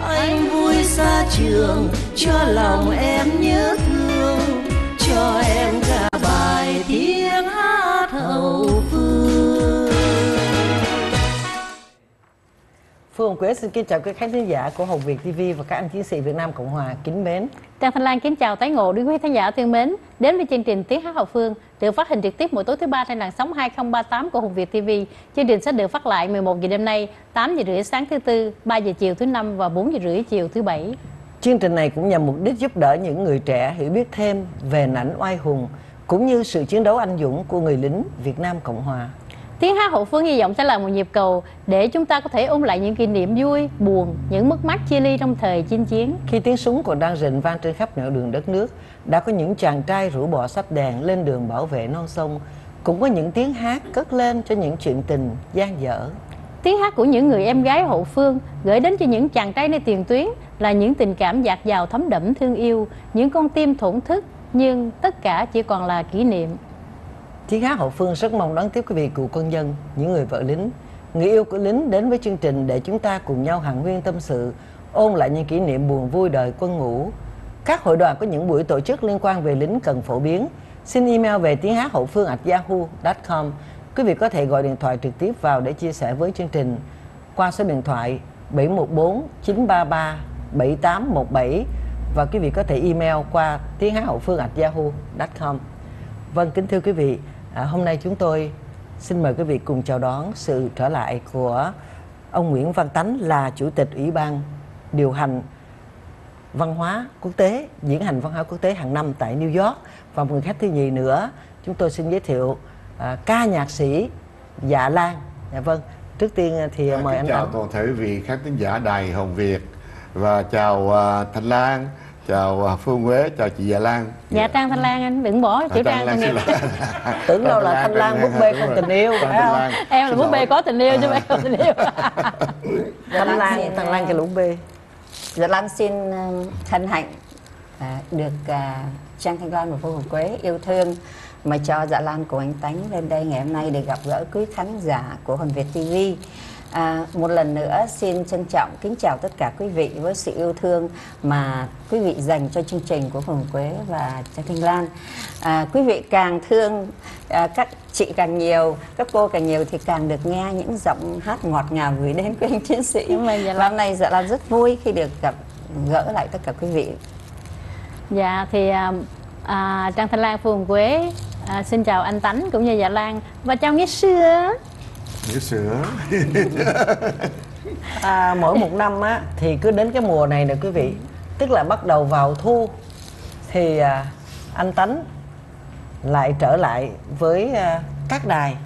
anh vui xa trường cho lòng em nhớ thương. Phương Quế xin kính chào quý khán giả của Hồng Việt TV và các anh chiến sĩ Việt Nam Cộng Hòa kính mến. Trang Thanh Lan kính chào tái ngộ quý khán giả thân mến. Đến với chương trình Tiếng hát hậu phương được phát hình trực tiếp mỗi tối thứ ba trên làn sóng 2038 của Hồng Việt TV. Chương trình sẽ được phát lại 11 giờ đêm nay, 8 giờ rưỡi sáng thứ tư, 3 giờ chiều thứ năm và 4 giờ rưỡi chiều thứ bảy. Chương trình này cũng nhằm mục đích giúp đỡ những người trẻ hiểu biết thêm về nảnh oai hùng cũng như sự chiến đấu anh dũng của người lính Việt Nam Cộng Hòa. Tiếng hát hậu phương hy vọng sẽ là một nhịp cầu để chúng ta có thể ôn lại những kỷ niệm vui, buồn, những mất mát chia ly trong thời chinh chiến. Khi tiếng súng còn đang rền vang trên khắp nẻo đường đất nước, đã có những chàng trai rủ bỏ sách đèn lên đường bảo vệ non sông, cũng có những tiếng hát cất lên cho những chuyện tình gian dở. Tiếng hát của những người em gái hậu phương gửi đến cho những chàng trai nơi tiền tuyến là những tình cảm dạt dào thấm đẫm thương yêu, những con tim thổn thức, nhưng tất cả chỉ còn là kỷ niệm. Tiếng hát hậu phương rất mong đón tiếp quý vị cựu quân dân những người vợ lính, người yêu của lính đến với chương trình để chúng ta cùng nhau hàn nguyên tâm sự, ôn lại những kỷ niệm buồn vui đời quân ngũ. Các hội đoàn có những buổi tổ chức liên quan về lính cần phổ biến. Xin email về tiếng hát hậu phương at yahoo.com. Quý vị có thể gọi điện thoại trực tiếp vào để chia sẻ với chương trình qua số điện thoại 714 933 7817 và quý vị có thể email qua tiếng hát hậu phương at yahoo.com. Vâng, kính thưa quý vị, à, hôm nay chúng tôi xin mời quý vị cùng chào đón sự trở lại của ông Nguyễn Văn Tánh là Chủ tịch Ủy ban điều hành văn hóa quốc tế, diễn hành văn hóa quốc tế hàng năm tại New York. Và một người khách thứ nhì nữa, chúng tôi xin giới thiệu à, ca nhạc sĩ Dạ Lan. Dạ vâng, trước tiên thì mời anh chào toàn thể vị khán thính giả đài Hồng Việt. Và chào à, Thanh Lan, chào à, Phương Quế, chào chị Dạ Lan. Dạ Trang Thanh Lan anh đừng bỏ chữ À, Trang Lan tội xin nghiệp. lỗi. Tưởng đâu là Thanh Lan búp bê không rồi. tình yêu, phải không? Em là búp bê có tình yêu chứ À. không tình yêu. Thanh Lan, Thanh Lan cái lũ bê. Dạ Lan xin ờ, hân hạnh à, được à, Trang Thanh Lan và Phương Hồng Quế yêu thương mà cho Dạ Lan của anh Tánh lên đây ngày hôm nay để gặp gỡ quý khán giả của Hồn Việt TV. À, một lần nữa xin trân trọng kính chào tất cả quý vị với sự yêu thương mà quý vị dành cho chương trình của Hồng Quế và Trang Thanh Lan. À, quý vị càng thương à, các chị càng nhiều, các cô càng nhiều thì càng được nghe những giọng hát ngọt ngào gửi đến quý anh chiến sĩ. Dạ Và hôm nay Dạ Lan rất vui khi được gặp gỡ lại tất cả quý vị. Dạ thì à, à, Trang Thanh Lan Phương Quế à, xin chào anh Tánh cũng như Dạ Lan và chào Nghĩa Sưa. Nhớ sữa. À, mỗi một năm á thì cứ đến cái mùa này nè quý vị tức là bắt đầu vào thu thì à, anh tánh lại trở lại với à, các đài.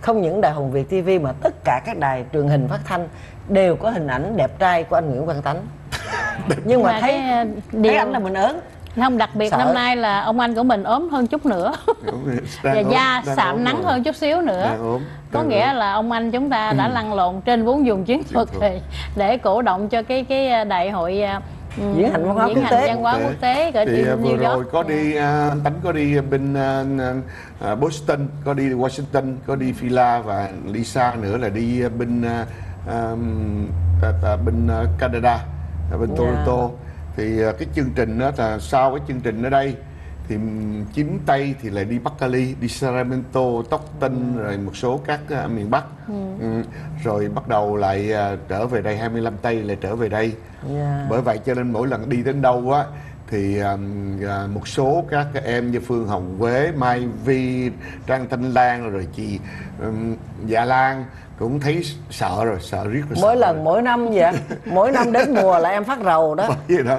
Không những đài hồng việt tv mà tất cả các đài truyền hình phát thanh đều có hình ảnh đẹp trai của anh nguyễn văn tánh. Nhưng mà, Mà thấy cái, à, thấy điều- ảnh là mình ớn Không đặc biệt Sợ. năm nay là ông anh của mình ốm hơn chút nữa và da sạm nắng rồi. hơn chút xíu nữa. Có nghĩa ốm. là ông anh chúng ta đã lăn lộn trên bốn vùng chiến thuật thuật. để, cổ động cho cái cái đại hội à, ừ, Diễn hành văn hóa diễn quốc hành tế. văn hóa quốc tế ở thì à, vừa New rồi York. có đi à, anh Tánh có đi bên à, Boston, có đi Washington, có đi Phila và Lisa nữa là đi bên à, à, bên Canada, bên Dạ. Toronto. Thì à, cái chương trình đó là sau cái chương trình ở đây thì chính Tây thì lại đi Bắc Cali, đi Sacramento, Stockton rồi một số các à, miền Bắc. Ừ. Rồi bắt đầu lại à, trở về đây 25 Tây lại trở về đây Dạ. bởi vậy cho nên mỗi lần đi đến đâu á thì um, à, một số các em như Phương Hồng Quế, Mai Vi, Trang Thanh Lan rồi chị um, Dạ Lan cũng thấy sợ rồi, sợ riết rồi mỗi sợ lần rồi. mỗi năm vậy mỗi năm đến mùa là em phát rầu đó. Vậy đó.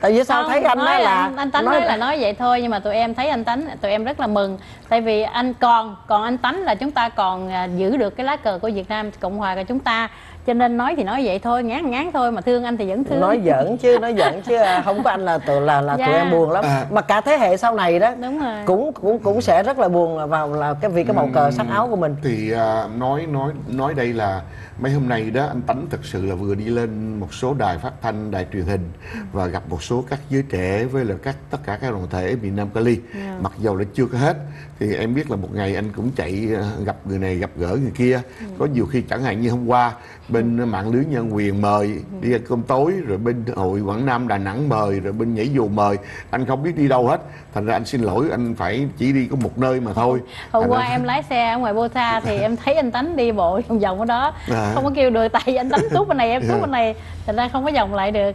Tại vì sao Không, thấy anh nói nói là anh, anh tánh nói, là nói vậy thôi nhưng mà tụi em thấy anh tánh tụi em rất là mừng. Tại vì anh còn còn anh tánh là chúng ta còn à, giữ được cái lá cờ của Việt Nam Cộng hòa của chúng ta cho nên nói thì nói vậy thôi ngán ngán thôi mà thương anh thì vẫn thương nói giỡn chứ nói giỡn chứ à, không có anh là tụi là là tụi Dạ. em buồn lắm À. mà cả thế hệ sau này đó Đúng rồi. cũng cũng cũng sẽ rất là buồn vào là cái vì cái màu cờ sắc áo của mình thì à, nói nói nói đây là mấy hôm nay đó anh tánh thực sự là vừa đi lên một số đài phát thanh đài truyền hình và gặp một số các giới trẻ với là các tất cả các đoàn thể miền Nam Cali mặc dầu là chưa có hết thì em biết là một ngày anh cũng chạy à, gặp người này gặp gỡ người kia. Có nhiều khi chẳng hạn như hôm qua bên bên mạng lưới nhân quyền mời đi ăn cơm tối rồi bên hội quảng nam đà nẵng mời rồi bên nhảy dù mời. Anh không biết đi đâu hết. Thành ra anh xin lỗi anh phải chỉ đi có một nơi mà thôi. Hôm Thành qua ra- em lái xe ở ngoài Bô Sa thì em thấy anh tánh đi bộ vòng vòng ở đó. À. không có kêu được tại vì anh tánh cút bên này em cút Dạ. bên này. Thành ra không có vòng lại được.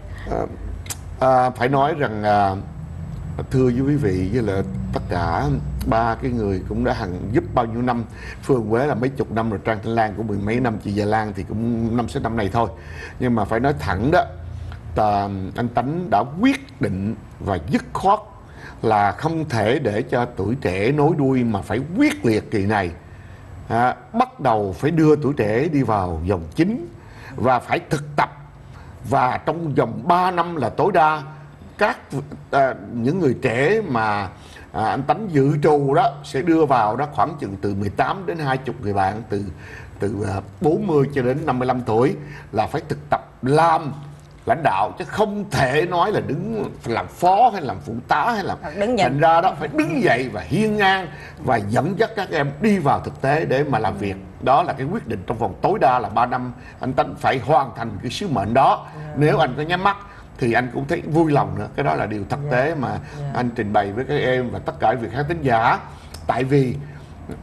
À, phải nói rằng à, thưa với quý vị với là tất cả ba cái người cũng đã hằng giúp bao nhiêu năm. Phương Quế là mấy chục năm rồi Trang Thanh Lan cũng mười mấy năm chị Già Lan thì cũng năm sáu năm này thôi. Nhưng mà phải nói thẳng đó tà, anh Tánh đã quyết định và dứt khoát là không thể để cho tuổi trẻ nối đuôi mà phải quyết liệt kỳ này. À, bắt đầu phải đưa tuổi trẻ đi vào dòng chính và phải thực tập. Và trong vòng 3 năm là tối đa các à, những người trẻ mà à, anh tánh dự trù đó sẽ đưa vào đó khoảng chừng từ 18 đến 20 người bạn từ từ à, 40 cho đến 55 tuổi là phải thực tập làm lãnh đạo chứ không thể nói là đứng làm phó hay làm phụ tá hay làm đứng thành ra đó phải đứng dậy và hiên ngang và dẫn dắt các em đi vào thực tế để mà làm việc. Đó là cái quyết định trong vòng tối đa là 3 năm anh tánh phải hoàn thành cái sứ mệnh đó. Nếu anh có nhắm mắt thì anh cũng thấy vui lòng nữa. Cái đó là điều thực tế mà anh trình bày với các em và tất cả việc khán thính giả. Tại vì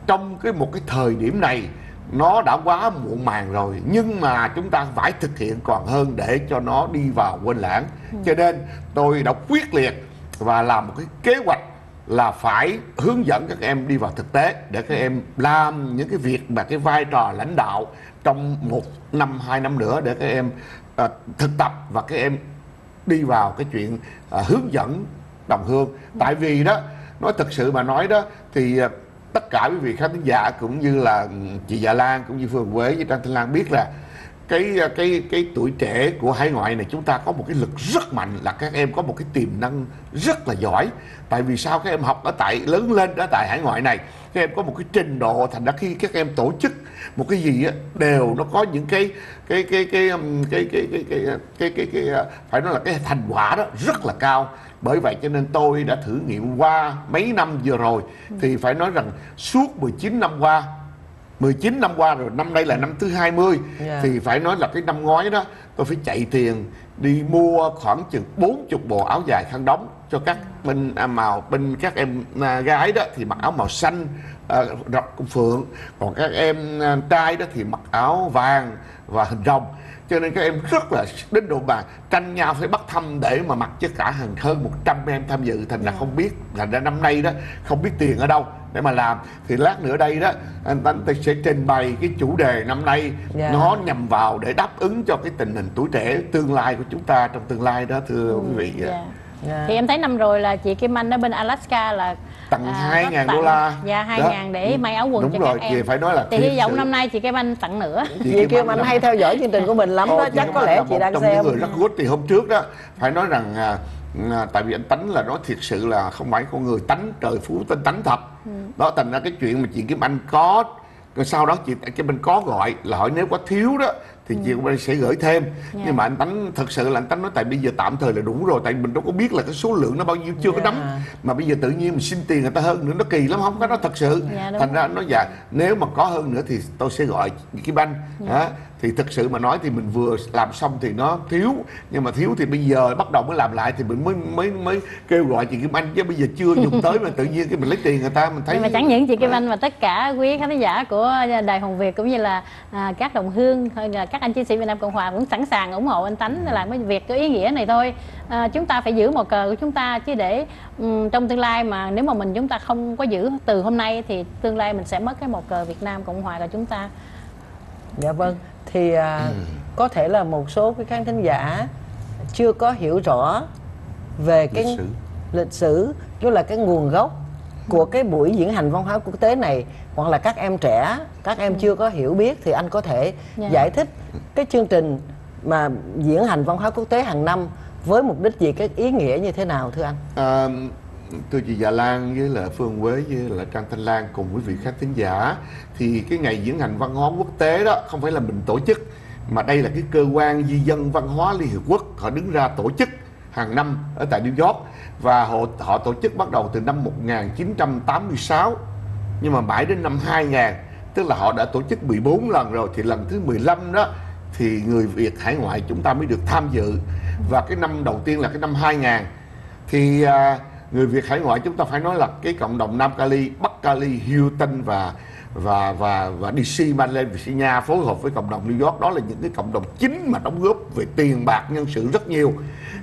trong cái một cái thời điểm này nó đã quá muộn màng rồi nhưng mà chúng ta phải thực hiện còn hơn để cho nó đi vào quên lãng. Cho nên tôi đã quyết liệt và làm một cái kế hoạch là phải hướng dẫn các em đi vào thực tế để các em làm những cái việc mà cái vai trò lãnh đạo trong một năm hai năm nữa để các em à, thực tập và các em đi vào cái chuyện à, hướng dẫn đồng hương. Tại vì đó nói thật sự mà nói đó thì à, tất cả quý vị khán giả cũng như là chị Dạ Lan cũng như Phương Quế với Trang Thanh Lan biết là cái à, cái cái tuổi trẻ của hải ngoại này chúng ta có một cái lực rất mạnh là các em có một cái tiềm năng rất là giỏi. Tại vì sao? Các em học ở tại lớn lên ở tại hải ngoại này các em có một cái trình độ thành ra khi các em tổ chức một cái gì á, đều nó có những cái cái cái cái um, cái cái cái cái cái cái, cái, à, phải nói là cái thành quả đó rất là cao bởi vậy cho nên tôi đã thử nghiệm qua mấy năm vừa rồi thì phải nói rằng suốt 19 năm qua 19 năm qua rồi năm nay là năm thứ 20 Dạ. thì phải nói là cái năm ngoái đó tôi phải chạy tiền đi mua khoảng chừng 40 bộ áo dài khăn đóng cho các bên à, màu bên các em à, gái đó thì mặc áo màu xanh à, rọc phượng. Còn các em à, trai đó thì mặc áo vàng và hình rồng. Cho nên các em rất là đến độ mà tranh nhau phải bắt thăm để mà mặc cho cả hàng hơn 100 em tham dự thành ra không biết. Thành ra năm nay đó không biết tiền ở đâu để mà làm. Thì lát nữa đây đó anh anh ta sẽ trình bày cái chủ đề năm nay. Dạ. nó nhằm vào để đáp ứng cho cái tình hình tuổi trẻ tương lai của chúng ta trong tương lai đó thưa quý vị Dạ. Dạ. thì em thấy năm rồi là chị Kim Anh ở bên Alaska là tặng à, 2.000 có đô tặng- la. Dạ 2 Đó. ngàn để may áo quần đúng cho rồi các em. chị phải nói là thì hy vọng năm nay chị Kim Anh tặng nữa. Chị Chị Kim Anh hay theo dõi chương trình của mình lắm đó chắc có lẽ là chị một đang trong xem. những người rất good thì hôm trước đó phải nói rằng à, à, tại vì anh tánh là nói thiệt sự là không phải con người tánh trời phú tên tánh thật. Ừ. đó thành ra cái chuyện mà chị Kim Anh có rồi sau đó chị Kim Anh có gọi là hỏi nếu có thiếu đó thì chị Kim Anh sẽ gửi thêm Dạ. nhưng mà anh tánh thật sự là anh tánh nói tại bây giờ tạm thời là đủ rồi tại mình đâu có biết là cái số lượng nó bao nhiêu chưa có Dạ. nắm mà bây giờ tự nhiên mình xin tiền người ta hơn nữa nó kỳ lắm không có nó thật sự Dạ, đúng thành ra nó dạ nếu mà có hơn nữa thì tôi sẽ gọi chị Kim Anh Dạ. đó. Thì thực sự mà nói thì mình vừa làm xong thì nó thiếu. Nhưng mà thiếu thì bây giờ bắt đầu mới làm lại thì mình mới mới mới kêu gọi chị Kim Anh. Chứ bây giờ chưa dùng tới mà tự nhiên cái mình lấy tiền người ta mình thấy nhưng mà chẳng những chị Kim Anh mà tất cả quý khán giả của đài Hồng Việt cũng như là à, các đồng hương hay là các anh chiến sĩ Việt Nam Cộng Hòa cũng sẵn sàng ủng hộ anh Tánh làm cái việc có ý nghĩa này thôi. À, chúng ta phải giữ màu cờ của chúng ta chứ để ừm, trong tương lai mà nếu mà mình chúng ta không có giữ từ hôm nay thì tương lai mình sẽ mất cái màu cờ Việt Nam Cộng Hòa của chúng ta. Dạ vâng. Thì à, có thể là một số cái khán thính giả chưa có hiểu rõ về cái Lịch sử. lịch sử tức là cái nguồn gốc của cái buổi diễn hành văn hóa quốc tế này hoặc là các em trẻ các em chưa có hiểu biết thì anh có thể Dạ. giải thích cái chương trình mà diễn hành văn hóa quốc tế hàng năm với mục đích gì cái ý nghĩa như thế nào thưa anh À, thưa chị Dạ Lan với là Phương Quế với là Trang Thanh Lan cùng quý vị khán thính giả. Thì cái ngày diễn hành văn hóa quốc tế đó không phải là mình tổ chức mà đây là cái cơ quan di dân văn hóa Liên Hiệp Quốc. Họ đứng ra tổ chức hàng năm ở tại New York và họ họ tổ chức bắt đầu từ năm 1986 nhưng mà mãi đến năm 2000 tức là họ đã tổ chức 14 lần rồi. Thì lần thứ 15 đó thì người Việt hải ngoại chúng ta mới được tham dự. Và cái năm đầu tiên là cái năm 2000 thì à, người Việt hải ngoại chúng ta phải nói là cái cộng đồng Nam Cali, Bắc Cali, Houston và và và và DC Maryland, Virginia phối hợp với cộng đồng New York. Đó là những cái cộng đồng chính mà đóng góp về tiền bạc nhân sự rất nhiều.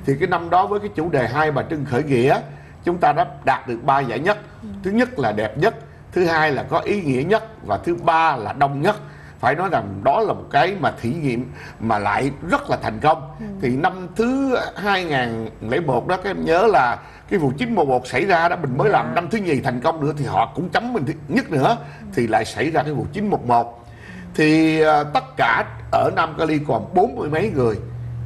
Thì cái năm đó với cái chủ đề hai bà trưng khởi nghĩa chúng ta đã đạt được ba giải nhất. Thứ nhất là đẹp nhất thứ hai là có ý nghĩa nhất và thứ ba là đông nhất. Phải nói rằng đó là một cái mà thí nghiệm mà lại rất là thành công. Thì năm thứ 2001 đó các em nhớ là cái vụ 911 xảy ra đó mình mới làm năm thứ nhì thành công nữa thì họ cũng chấm mình nhất nữa thì lại xảy ra cái vụ 911 thì à, tất cả ở Nam Cali còn bốn mươi mấy người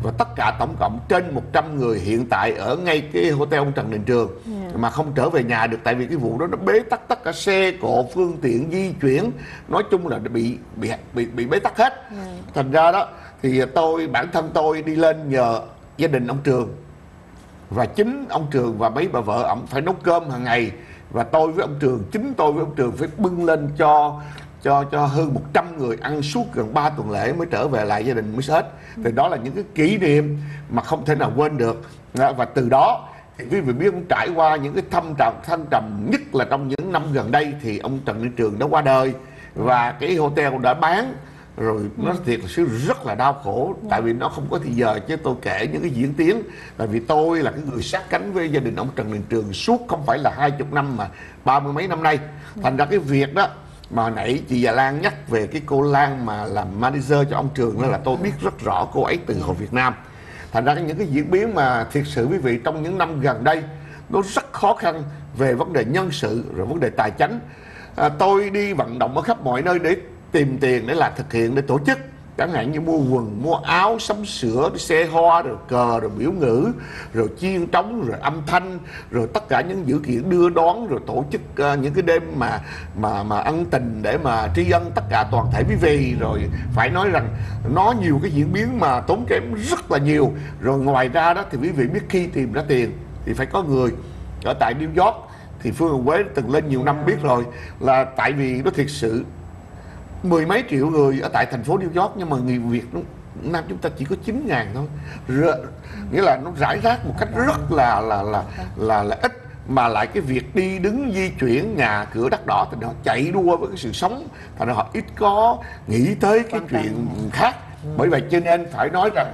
và tất cả tổng cộng trên 100 người hiện tại ở ngay cái hotel ông Trần Đình Trường mà không trở về nhà được tại vì cái vụ đó nó bế tắc tất cả xe cộ phương tiện di chuyển nói chung là nó bị bị bị bị bế tắc hết. Thành ra đó thì tôi bản thân tôi đi lên nhờ gia đình ông Trường và chính ông Trường và mấy bà vợ ổng phải nấu cơm hàng ngày. Và tôi với ông Trường, chính tôi với ông Trường phải bưng lên cho cho cho hơn 100 người ăn suốt gần 3 tuần lễ mới trở về lại gia đình mới hết. Thì đó là những cái kỷ niệm mà không thể nào quên được. Và từ đó thì quý vị biết ông trải qua những cái thâm trầm thăng trầm nhất là trong những năm gần đây thì ông Trần Đình Trường đã qua đời. Và cái hotel đã bán rồi nó thiệt là sự rất là đau khổ tại vì nó không có thì giờ chứ tôi kể những cái diễn tiến. Tại vì tôi là cái người sát cánh với gia đình ông Trần Đình Trường suốt không phải là hai chục năm mà ba mươi mấy năm nay. Thành ra cái việc đó mà hồi nãy chị Già Lan nhắc về cái cô Lan mà làm manager cho ông Trường đó là tôi biết rất rõ cô ấy từ hồi Việt Nam. Thành ra những cái diễn biến mà thiệt sự quý vị trong những năm gần đây nó rất khó khăn về vấn đề nhân sự rồi vấn đề tài chính. À, tôi đi vận động ở khắp mọi nơi để tìm tiền để là thực hiện để tổ chức. Chẳng hạn như mua quần mua áo sắm sửa xe hoa rồi cờ rồi biểu ngữ rồi chiên trống rồi âm thanh rồi tất cả những dữ kiện đưa đón rồi tổ chức uh, những cái đêm mà mà mà ân tình để mà tri ân tất cả toàn thể quý vị. Rồi phải nói rằng nó nhiều cái diễn biến mà tốn kém rất là nhiều. Rồi ngoài ra đó thì quý vị biết khi tìm ra tiền thì phải có người. Ở tại New York thì Phương Hồng Quế từng lên nhiều năm biết rồi là tại vì nó thiệt sự mười mấy triệu người ở tại thành phố New York nhưng mà người Việt nó Nam chúng ta chỉ có 9 ngàn thôi. R nghĩa là nó rải rác một cách rất là là là là, là ít mà lại cái việc đi đứng di chuyển nhà cửa đất đỏ thì họ chạy đua với cái sự sống thành họ ít có nghĩ tới cái chuyện khác. Bởi vậy cho nên phải nói rằng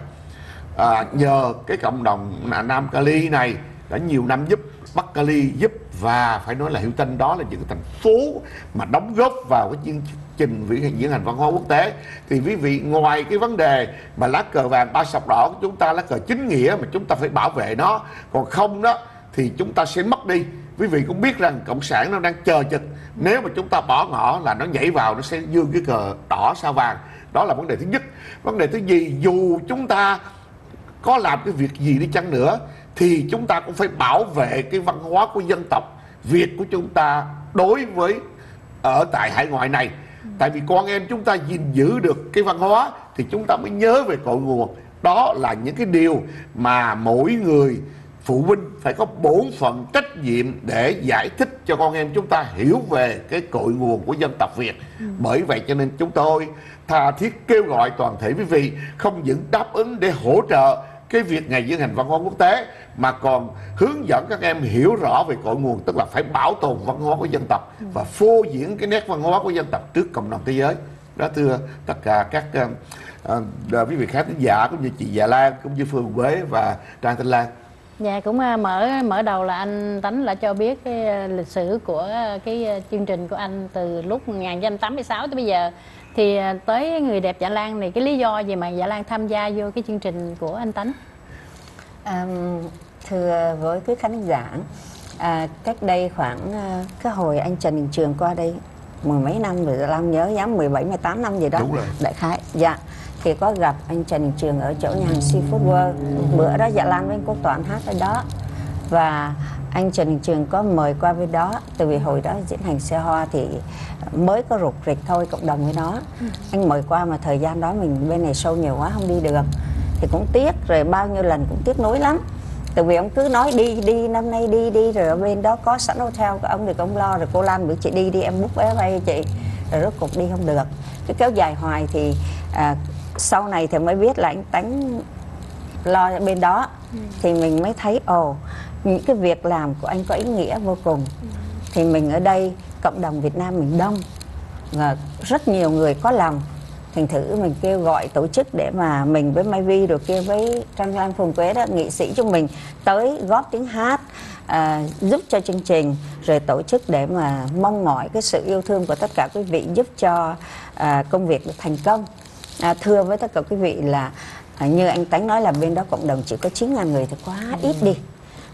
à, nhờ cái cộng đồng Nam Cali này đã nhiều năm giúp Bắc Cali giúp và phải nói là Hiệu Tinh đó là những cái thành phố mà đóng góp vào cái chương trình vĩ diễn hành văn hóa quốc tế. Thì quý vị, ngoài cái vấn đề mà lá cờ vàng ba sọc đỏ của chúng ta lá cờ chính nghĩa mà chúng ta phải bảo vệ nó. Còn không đó, thì chúng ta sẽ mất đi. Quý vị cũng biết rằng cộng sản nó đang chờ chực nếu mà chúng ta bỏ ngỏ là nó nhảy vào, nó sẽ dương cái cờ đỏ sao vàng. Đó là vấn đề thứ nhất. Vấn đề thứ gì dù chúng ta có làm cái việc gì đi chăng nữa, thì chúng ta cũng phải bảo vệ cái văn hóa của dân tộc Việt của chúng ta đối với ở tại hải ngoại này tại vì con em chúng ta gìn giữ được cái văn hóa thì chúng ta mới nhớ về cội nguồn. Đó là những cái điều mà mỗi người phụ huynh phải có bổn phận trách nhiệm để giải thích cho con em chúng ta hiểu về cái cội nguồn của dân tộc Việt. Bởi vậy cho nên chúng tôi tha thiết kêu gọi toàn thể quý vị không những đáp ứng để hỗ trợ cái việc ngày diễn hành văn hóa quốc tế mà còn hướng dẫn các em hiểu rõ về cội nguồn tức là phải bảo tồn văn hóa của dân tộc và phô diễn cái nét văn hóa của dân tộc trước cộng đồng thế giới. Đó thưa tất cả các uh, uh, quý vị khán thính giả cũng như chị Dạ Lan cũng như Phương Quế và Trang Thanh Lan. Dạ cũng mở mở đầu là anh Tánh đã cho biết cái lịch sử của cái chương trình của anh từ lúc 1986 tới bây giờ. Thì tới người đẹp Dạ Lan này cái lý do gì mà Dạ Lan tham gia vô cái chương trình của anh Tánh? À, thưa với cái khán giả à, cách đây khoảng cái hồi anh Trần Đình Trường qua đây mười mấy năm rồi Lan nhớ dám 17 18 năm gì đó. Đúng rồi. Đại khái. Dạ thì có gặp anh Trần Đình Trường ở chỗ nhà hàng Seafood World bữa đó Dạ Lan với anh Quốc Toán hát ở đó và anh Trần Đình Trường có mời qua bên đó từ vì hồi đó diễn hành xe hoa thì mới có rục rịch thôi cộng đồng với nó anh mời qua mà thời gian đó mình bên này sâu nhiều quá không đi được thì cũng tiếc rồi bao nhiêu lần cũng tiếc nối lắm từ vì ông cứ nói đi đi năm nay đi đi rồi ở bên đó có sẵn hotel của ông được ông lo rồi cô Lan bữa chị đi đi em bút vé bay chị rồi rốt cuộc đi không được. Cái kéo dài hoài thì à, sau này thì mới biết là anh tánh lo bên đó. Thì mình mới thấy ồ những cái việc làm của anh có ý nghĩa vô cùng. Thì mình ở đây cộng đồng Việt Nam mình đông và rất nhiều người có lòng thành thử mình kêu gọi tổ chức để mà mình với Mai Vi rồi kia với Trang Lan Phùng Quế đó nghệ sĩ cho mình tới góp tiếng hát à, giúp cho chương trình rồi tổ chức để mà mong mỏi cái sự yêu thương của tất cả quý vị giúp cho à, công việc được thành công. À, thưa với tất cả quý vị là à, như anh Tánh nói là bên đó cộng đồng chỉ có 9.000 người thì quá ít đi.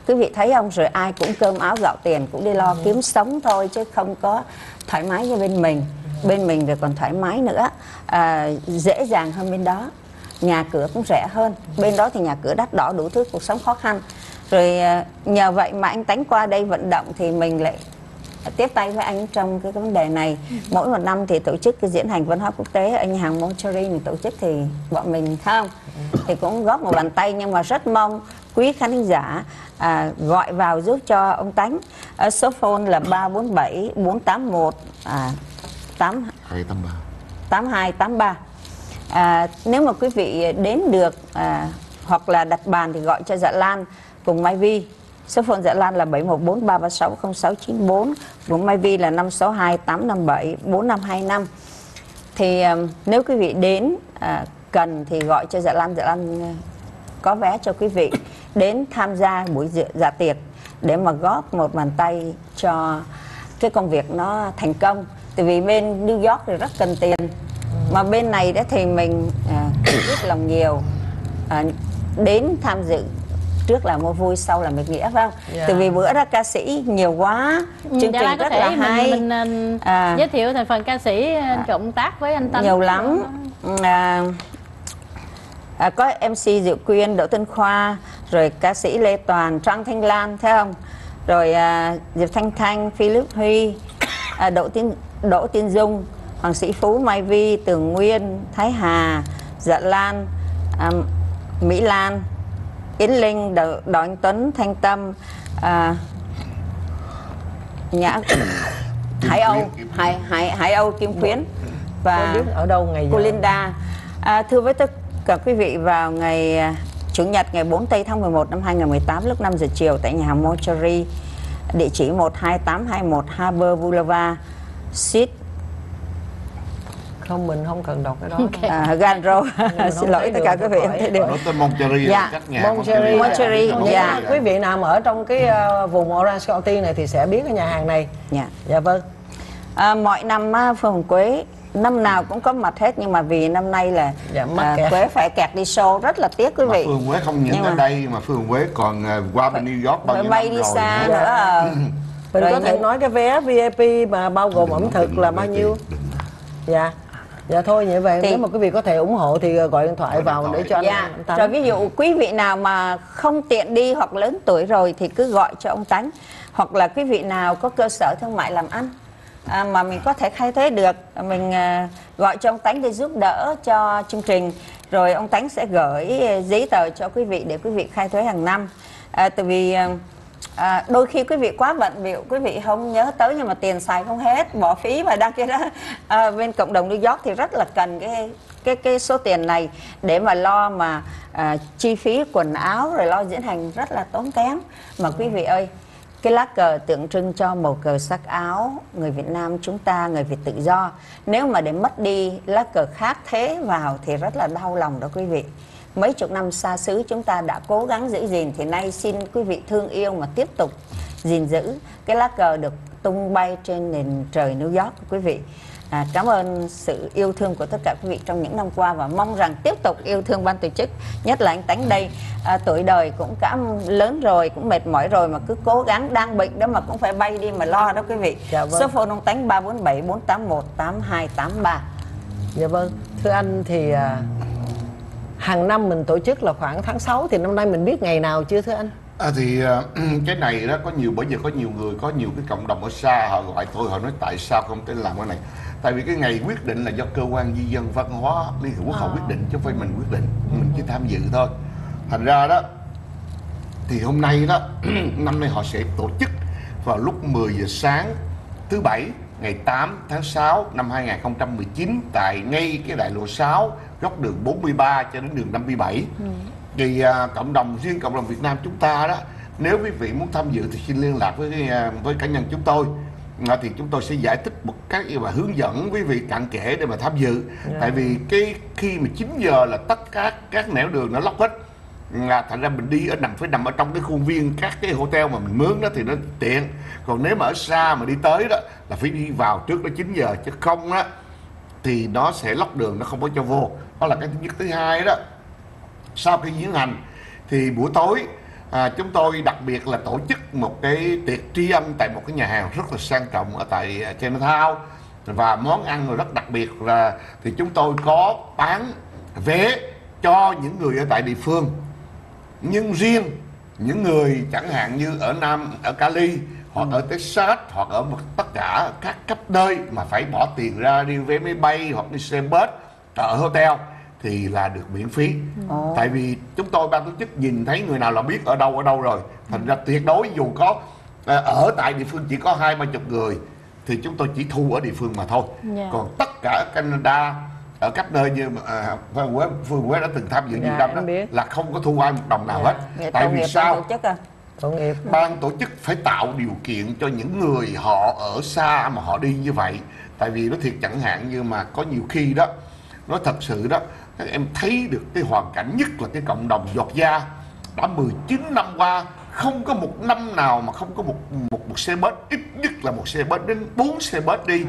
Quý vị thấy không? Rồi ai cũng cơm áo gạo tiền cũng đi lo kiếm sống thôi chứ không có thoải mái như bên mình. Bên mình rồi còn thoải mái nữa à, dễ dàng hơn bên đó. Nhà cửa cũng rẻ hơn. Bên đó thì nhà cửa đắt đỏ đủ thứ cuộc sống khó khăn. Rồi à, nhờ vậy mà anh tánh qua đây vận động thì mình lại tiếp tay với anh trong cái vấn đề này. Mỗi một năm thì tổ chức cái diễn hành văn hóa quốc tế ở nhà hàng Monterey mình tổ chức thì bọn mình không. Thì cũng góp một bàn tay nhưng mà rất mong quý khán thính giả à, gọi vào giúp cho ông tánh. Ở số phone là 347 481 à, 8 hai tám ba 8283 à, nếu mà quý vị đến được à, hoặc là đặt bàn thì gọi cho Dạ Lan cùng Mai Vi. Số phone Dạ Lan là 7143360694 cùng Mai Vi là 562 857 4525 thì à, nếu quý vị đến à, cần thì gọi cho Dạ Lan. Dạ Lan à, có vé cho quý vị đến tham gia buổi dạ, dạ tiệc để mà góp một bàn tay cho cái công việc nó thành công tại vì bên New York thì rất cần tiền mà bên này đó thì mình à, biết lòng nhiều à, đến tham dự trước là mua vui sau là mệt nghĩa phải không? Dạ. Tại vì bữa đó ca sĩ nhiều quá, chương Dạ trình rất là mình, hay, mình, mình À. giới thiệu thành phần ca sĩ à. cộng tác với anh Tánh nhiều lắm. À, à, có MC Diệu Quyên, Đỗ Tân Khoa, rồi ca sĩ Lê Toàn, Trang Thanh Lan, thấy không? Rồi à, Diệp Thanh Thanh, Philip Huy, à, Đỗ Tiên Đỗ Tiên Dung, Hoàng Sĩ Phú, Mai Vi, Tường Nguyên, Thái Hà, Dạ Lan, à, Mỹ Lan, Yến Linh, Đỗ, Đỗ Anh Tuấn, Thanh Tâm, à, Nhã Hải Âu. Hải Hải Hải Âu Kim Khuyến và Không biết ở đâu ngày cô giờ. Linda. À, thưa với tất cả quý vị vào ngày à, Chủ nhật ngày 4 tây tháng 11 năm 2018 lúc 5 giờ chiều tại nhà hàng Mortuary địa chỉ 12821 Harbour Boulevard, Sid không mình không cần đọc cái đó đâu. à, Ganro. không Xin lỗi tất cả quý vị không thấy được. nói tới Monterey Dạ. chắc nhà Những dạ. quý vị nào mà ở trong cái ờ, vùng Orange County này thì sẽ biết cái nhà hàng này Dạ. dạ vâng À, mọi năm á, Phương Hồng Quế năm nào cũng có mặt hết nhưng mà vì năm nay là Dạ, à, kẹt. Quế phải kẹt đi show rất là tiếc quý mà vị. Phương Quế không những Nhưng ở mà- đây mà Phương Quế còn à, qua bên New York bao nhiêu bay năm đi rồi xa nữa. mình Rồi có thể nói cái vé VIP mà bao gồm ẩm thực là bao nhiêu? Dạ. Dạ thôi như vậy Thì- nếu mà quý vị có thể ủng hộ thì ờ, gọi điện thoại Gọi vào điện để cho anh, Dạ, anh Tánh. rồi ví dụ quý vị nào mà không tiện đi hoặc lớn tuổi rồi thì cứ gọi cho ông Tánh hoặc là quý vị nào có cơ sở thương mại làm ăn à, mà mình có thể khai thuế được mình à, gọi cho ông Tánh để giúp đỡ cho chương trình. Rồi ông Tánh sẽ gửi giấy tờ cho quý vị để quý vị khai thuế hàng năm. À, tại vì à, À, đôi khi quý vị quá bận biểu quý vị không nhớ tới nhưng mà tiền xài không hết bỏ phí và đăng kia đó. À, bên cộng đồng New York thì rất là cần cái cái cái số tiền này để mà lo mà à, chi phí quần áo rồi lo diễn hành rất là tốn kém. Mà quý vị ơi cái lá cờ tượng trưng cho màu cờ sắc áo người Việt Nam chúng ta người Việt tự do nếu mà để mất đi lá cờ khác thế vào thì rất là đau lòng đó quý vị mấy chục năm xa xứ chúng ta đã cố gắng giữ gìn thì nay xin quý vị thương yêu mà tiếp tục gìn giữ cái lá cờ được tung bay trên nền trời New York quý vị. À, cảm ơn sự yêu thương của tất cả quý vị trong những năm qua và mong rằng tiếp tục yêu thương ban tổ chức nhất là anh Tánh đây. À, tuổi đời cũng cả lớn rồi cũng mệt mỏi rồi mà cứ cố gắng đang bệnh đó mà cũng phải bay đi mà lo đó quý vị. Dạ vâng. số phone ông Tánh 347 481 8283 Dạ vâng, thưa anh thì à, hàng năm mình tổ chức là khoảng tháng 6 thì năm nay mình biết ngày nào chưa thưa anh? À, thì à, cái này đó có nhiều bởi vì có nhiều người có nhiều cái cộng đồng ở xa họ gọi tôi họ nói tại sao không thể làm cái này. Tại vì cái ngày quyết định là do cơ quan di dân văn hóa liên hiệp quốc họ quyết định chứ không phải mình quyết định mình chỉ tham dự thôi. Thành ra đó thì hôm nay đó năm nay họ sẽ tổ chức vào lúc 10 giờ sáng thứ bảy ngày 8 tháng 6 năm 2019 tại ngay cái đại lộ 6 góc đường 43 cho đến đường 57 thì à, cộng đồng riêng cộng đồng Việt Nam chúng ta đó nếu quý vị muốn tham dự thì xin liên lạc với à, với cá nhân chúng tôi. À, thì chúng tôi sẽ giải thích một cách và hướng dẫn quý vị cặn kẽ để mà tham dự. Tại vì cái khi mà 9 giờ là tất cả các nẻo đường nó lóc hết. Là thành ra mình đi ở nằm phải nằm ở trong cái khuôn viên các cái hotel mà mình mướn đó thì nó tiện. Còn nếu mà ở xa mà đi tới đó là phải đi vào trước đó 9 giờ chứ không á thì nó sẽ lóc đường nó không có cho vô đó là cái thứ nhất. Thứ hai đó sau khi diễn hành thì buổi tối à, chúng tôi đặc biệt là tổ chức một cái tiệc tri ân tại một cái nhà hàng rất là sang trọng ở tại à, Chinatown. Và món ăn rồi rất đặc biệt là thì chúng tôi có bán vé cho những người ở tại địa phương. Nhưng riêng những người chẳng hạn như ở Nam ở Cali hoặc ở Texas hoặc ở tất cả các cấp nơi mà phải bỏ tiền ra đi vé máy bay hoặc đi xe bus ở hotel thì là được miễn phí. Ồ. tại vì chúng tôi ban tổ chức nhìn thấy người nào là biết ở đâu ở đâu rồi. Thành ra tuyệt đối dù có à, ở tại địa phương chỉ có hai ba chục người thì chúng tôi chỉ thu ở địa phương mà thôi. Dạ. còn tất cả ở Canada ở các nơi như mà, à, Phương Quế Phương Quế đã từng tham dự nhiều Dạ, năm đó biết. là không có thu ai một đồng nào Dạ. hết. Nghệ tại vì sao? tổ chức à? Nghiệp. Ban tổ chức phải tạo điều kiện cho những người họ ở xa mà họ đi như vậy. Tại vì nó thiệt chẳng hạn như mà có nhiều khi đó nói thật sự đó các em thấy được cái hoàn cảnh nhất là cái cộng đồng giọt da. Đã 19 năm qua không có một năm nào mà không có một một, một xe bus ít nhất là một xe bus đến 4 xe bus đi.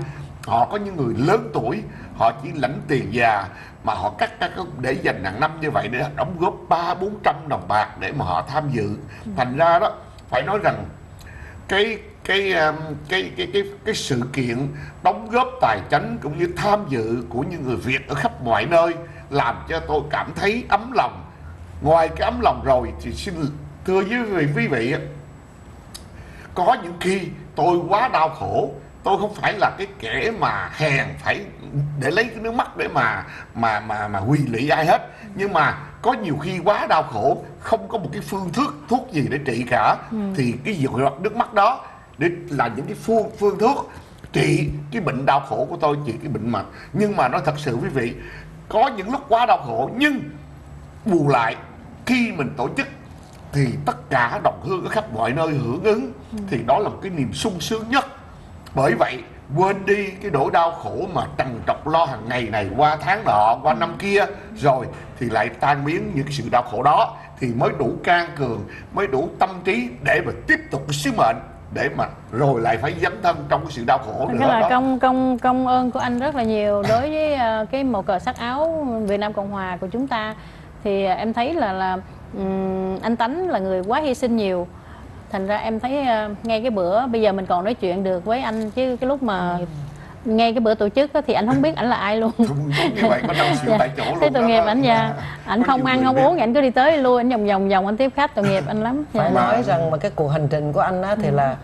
Họ có những người lớn tuổi họ chỉ lãnh tiền già mà họ cắt các để dành hàng năm như vậy để đóng góp ba bốn trăm đồng bạc để mà họ tham dự. Thành ra đó phải nói rằng cái cái um, cái cái cái cái sự kiện đóng góp tài chánh cũng như tham dự của những người Việt ở khắp mọi nơi làm cho tôi cảm thấy ấm lòng. Ngoài cái ấm lòng rồi thì xin thưa với quý vị, có những khi tôi quá đau khổ. Tôi không phải là cái kẻ mà hèn phải để lấy cái nước mắt để mà mà mà mà quỳ lụy ai hết. Nhưng mà có nhiều khi quá đau khổ không có một cái phương thuốc thuốc gì để trị cả thì cái giọt nước mắt đó để là những cái phương phương thuốc trị cái bệnh đau khổ của tôi trị cái bệnh mạch. Nhưng mà nói thật sự quý vị có những lúc quá đau khổ nhưng bù lại khi mình tổ chức thì tất cả đồng hương ở khắp mọi nơi hưởng ứng. Thì đó là một cái niềm sung sướng nhất. Bởi vậy quên đi cái nỗi đau khổ mà trằn trọc lo hàng ngày này qua tháng nọ qua năm kia rồi thì lại tan biến những sự đau khổ đó thì mới đủ can cường mới đủ tâm trí để mà tiếp tục cái sứ mệnh để mà rồi lại phải dấn thân trong cái sự đau khổ nữa là đó. công công công ơn của anh rất là nhiều. Đối với ờ, cái màu cờ sắc áo Việt Nam Cộng Hòa của chúng ta thì em thấy là là ừm, anh Tánh là người quá hy sinh nhiều. Thành ra em thấy ờ, ngay cái bữa bây giờ mình còn nói chuyện được với anh chứ cái lúc mà ngay cái bữa tổ chức á, thì anh không biết ảnh là ai luôn Đúng, đúng như vậy có năm xỉu tại chỗ luôn Thế tội nghiệp ảnh dạ ảnh không ăn không biết. uống ảnh cứ đi tới lui ảnh vòng vòng vòng ảnh tiếp khách tội nghiệp anh lắm phải Dạ. nói rằng mà cái cuộc hành trình của anh á thì là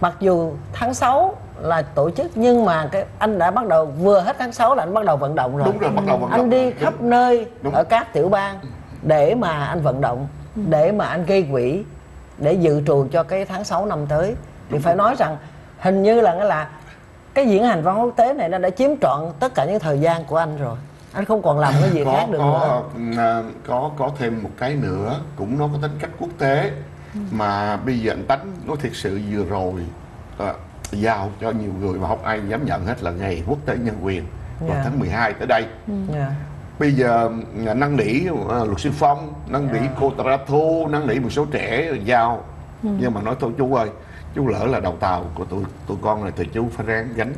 mặc dù tháng 6 là tổ chức nhưng mà cái anh đã bắt đầu vừa hết tháng 6 là anh bắt đầu vận động rồi Đúng rồi, bắt đầu vận động. anh đi Đúng. khắp nơi Đúng. ở các tiểu bang để mà anh vận động để mà anh gây quỹ để dự trù cho cái tháng 6 năm tới thì phải nói rằng hình như là cái là cái diễn hành văn hóa quốc tế này nó đã chiếm trọn tất cả những thời gian của anh rồi anh không còn làm cái gì có, khác được nữa có, à, có có thêm một cái nữa cũng nó có tính cách quốc tế mà bây giờ anh tánh nói thiệt sự vừa rồi à, giao cho nhiều người mà không ai dám nhận hết là ngày quốc tế nhân quyền vào Dạ. tháng 12 tới đây Dạ. bây giờ à, năn nỉ luật sư phong năn nỉ Dạ. cô Tarato năn nỉ một số trẻ giao nhưng mà nói thôi chú ơi chú lỡ là đầu tàu của tụi tụi con này thì chú phải ráng gánh.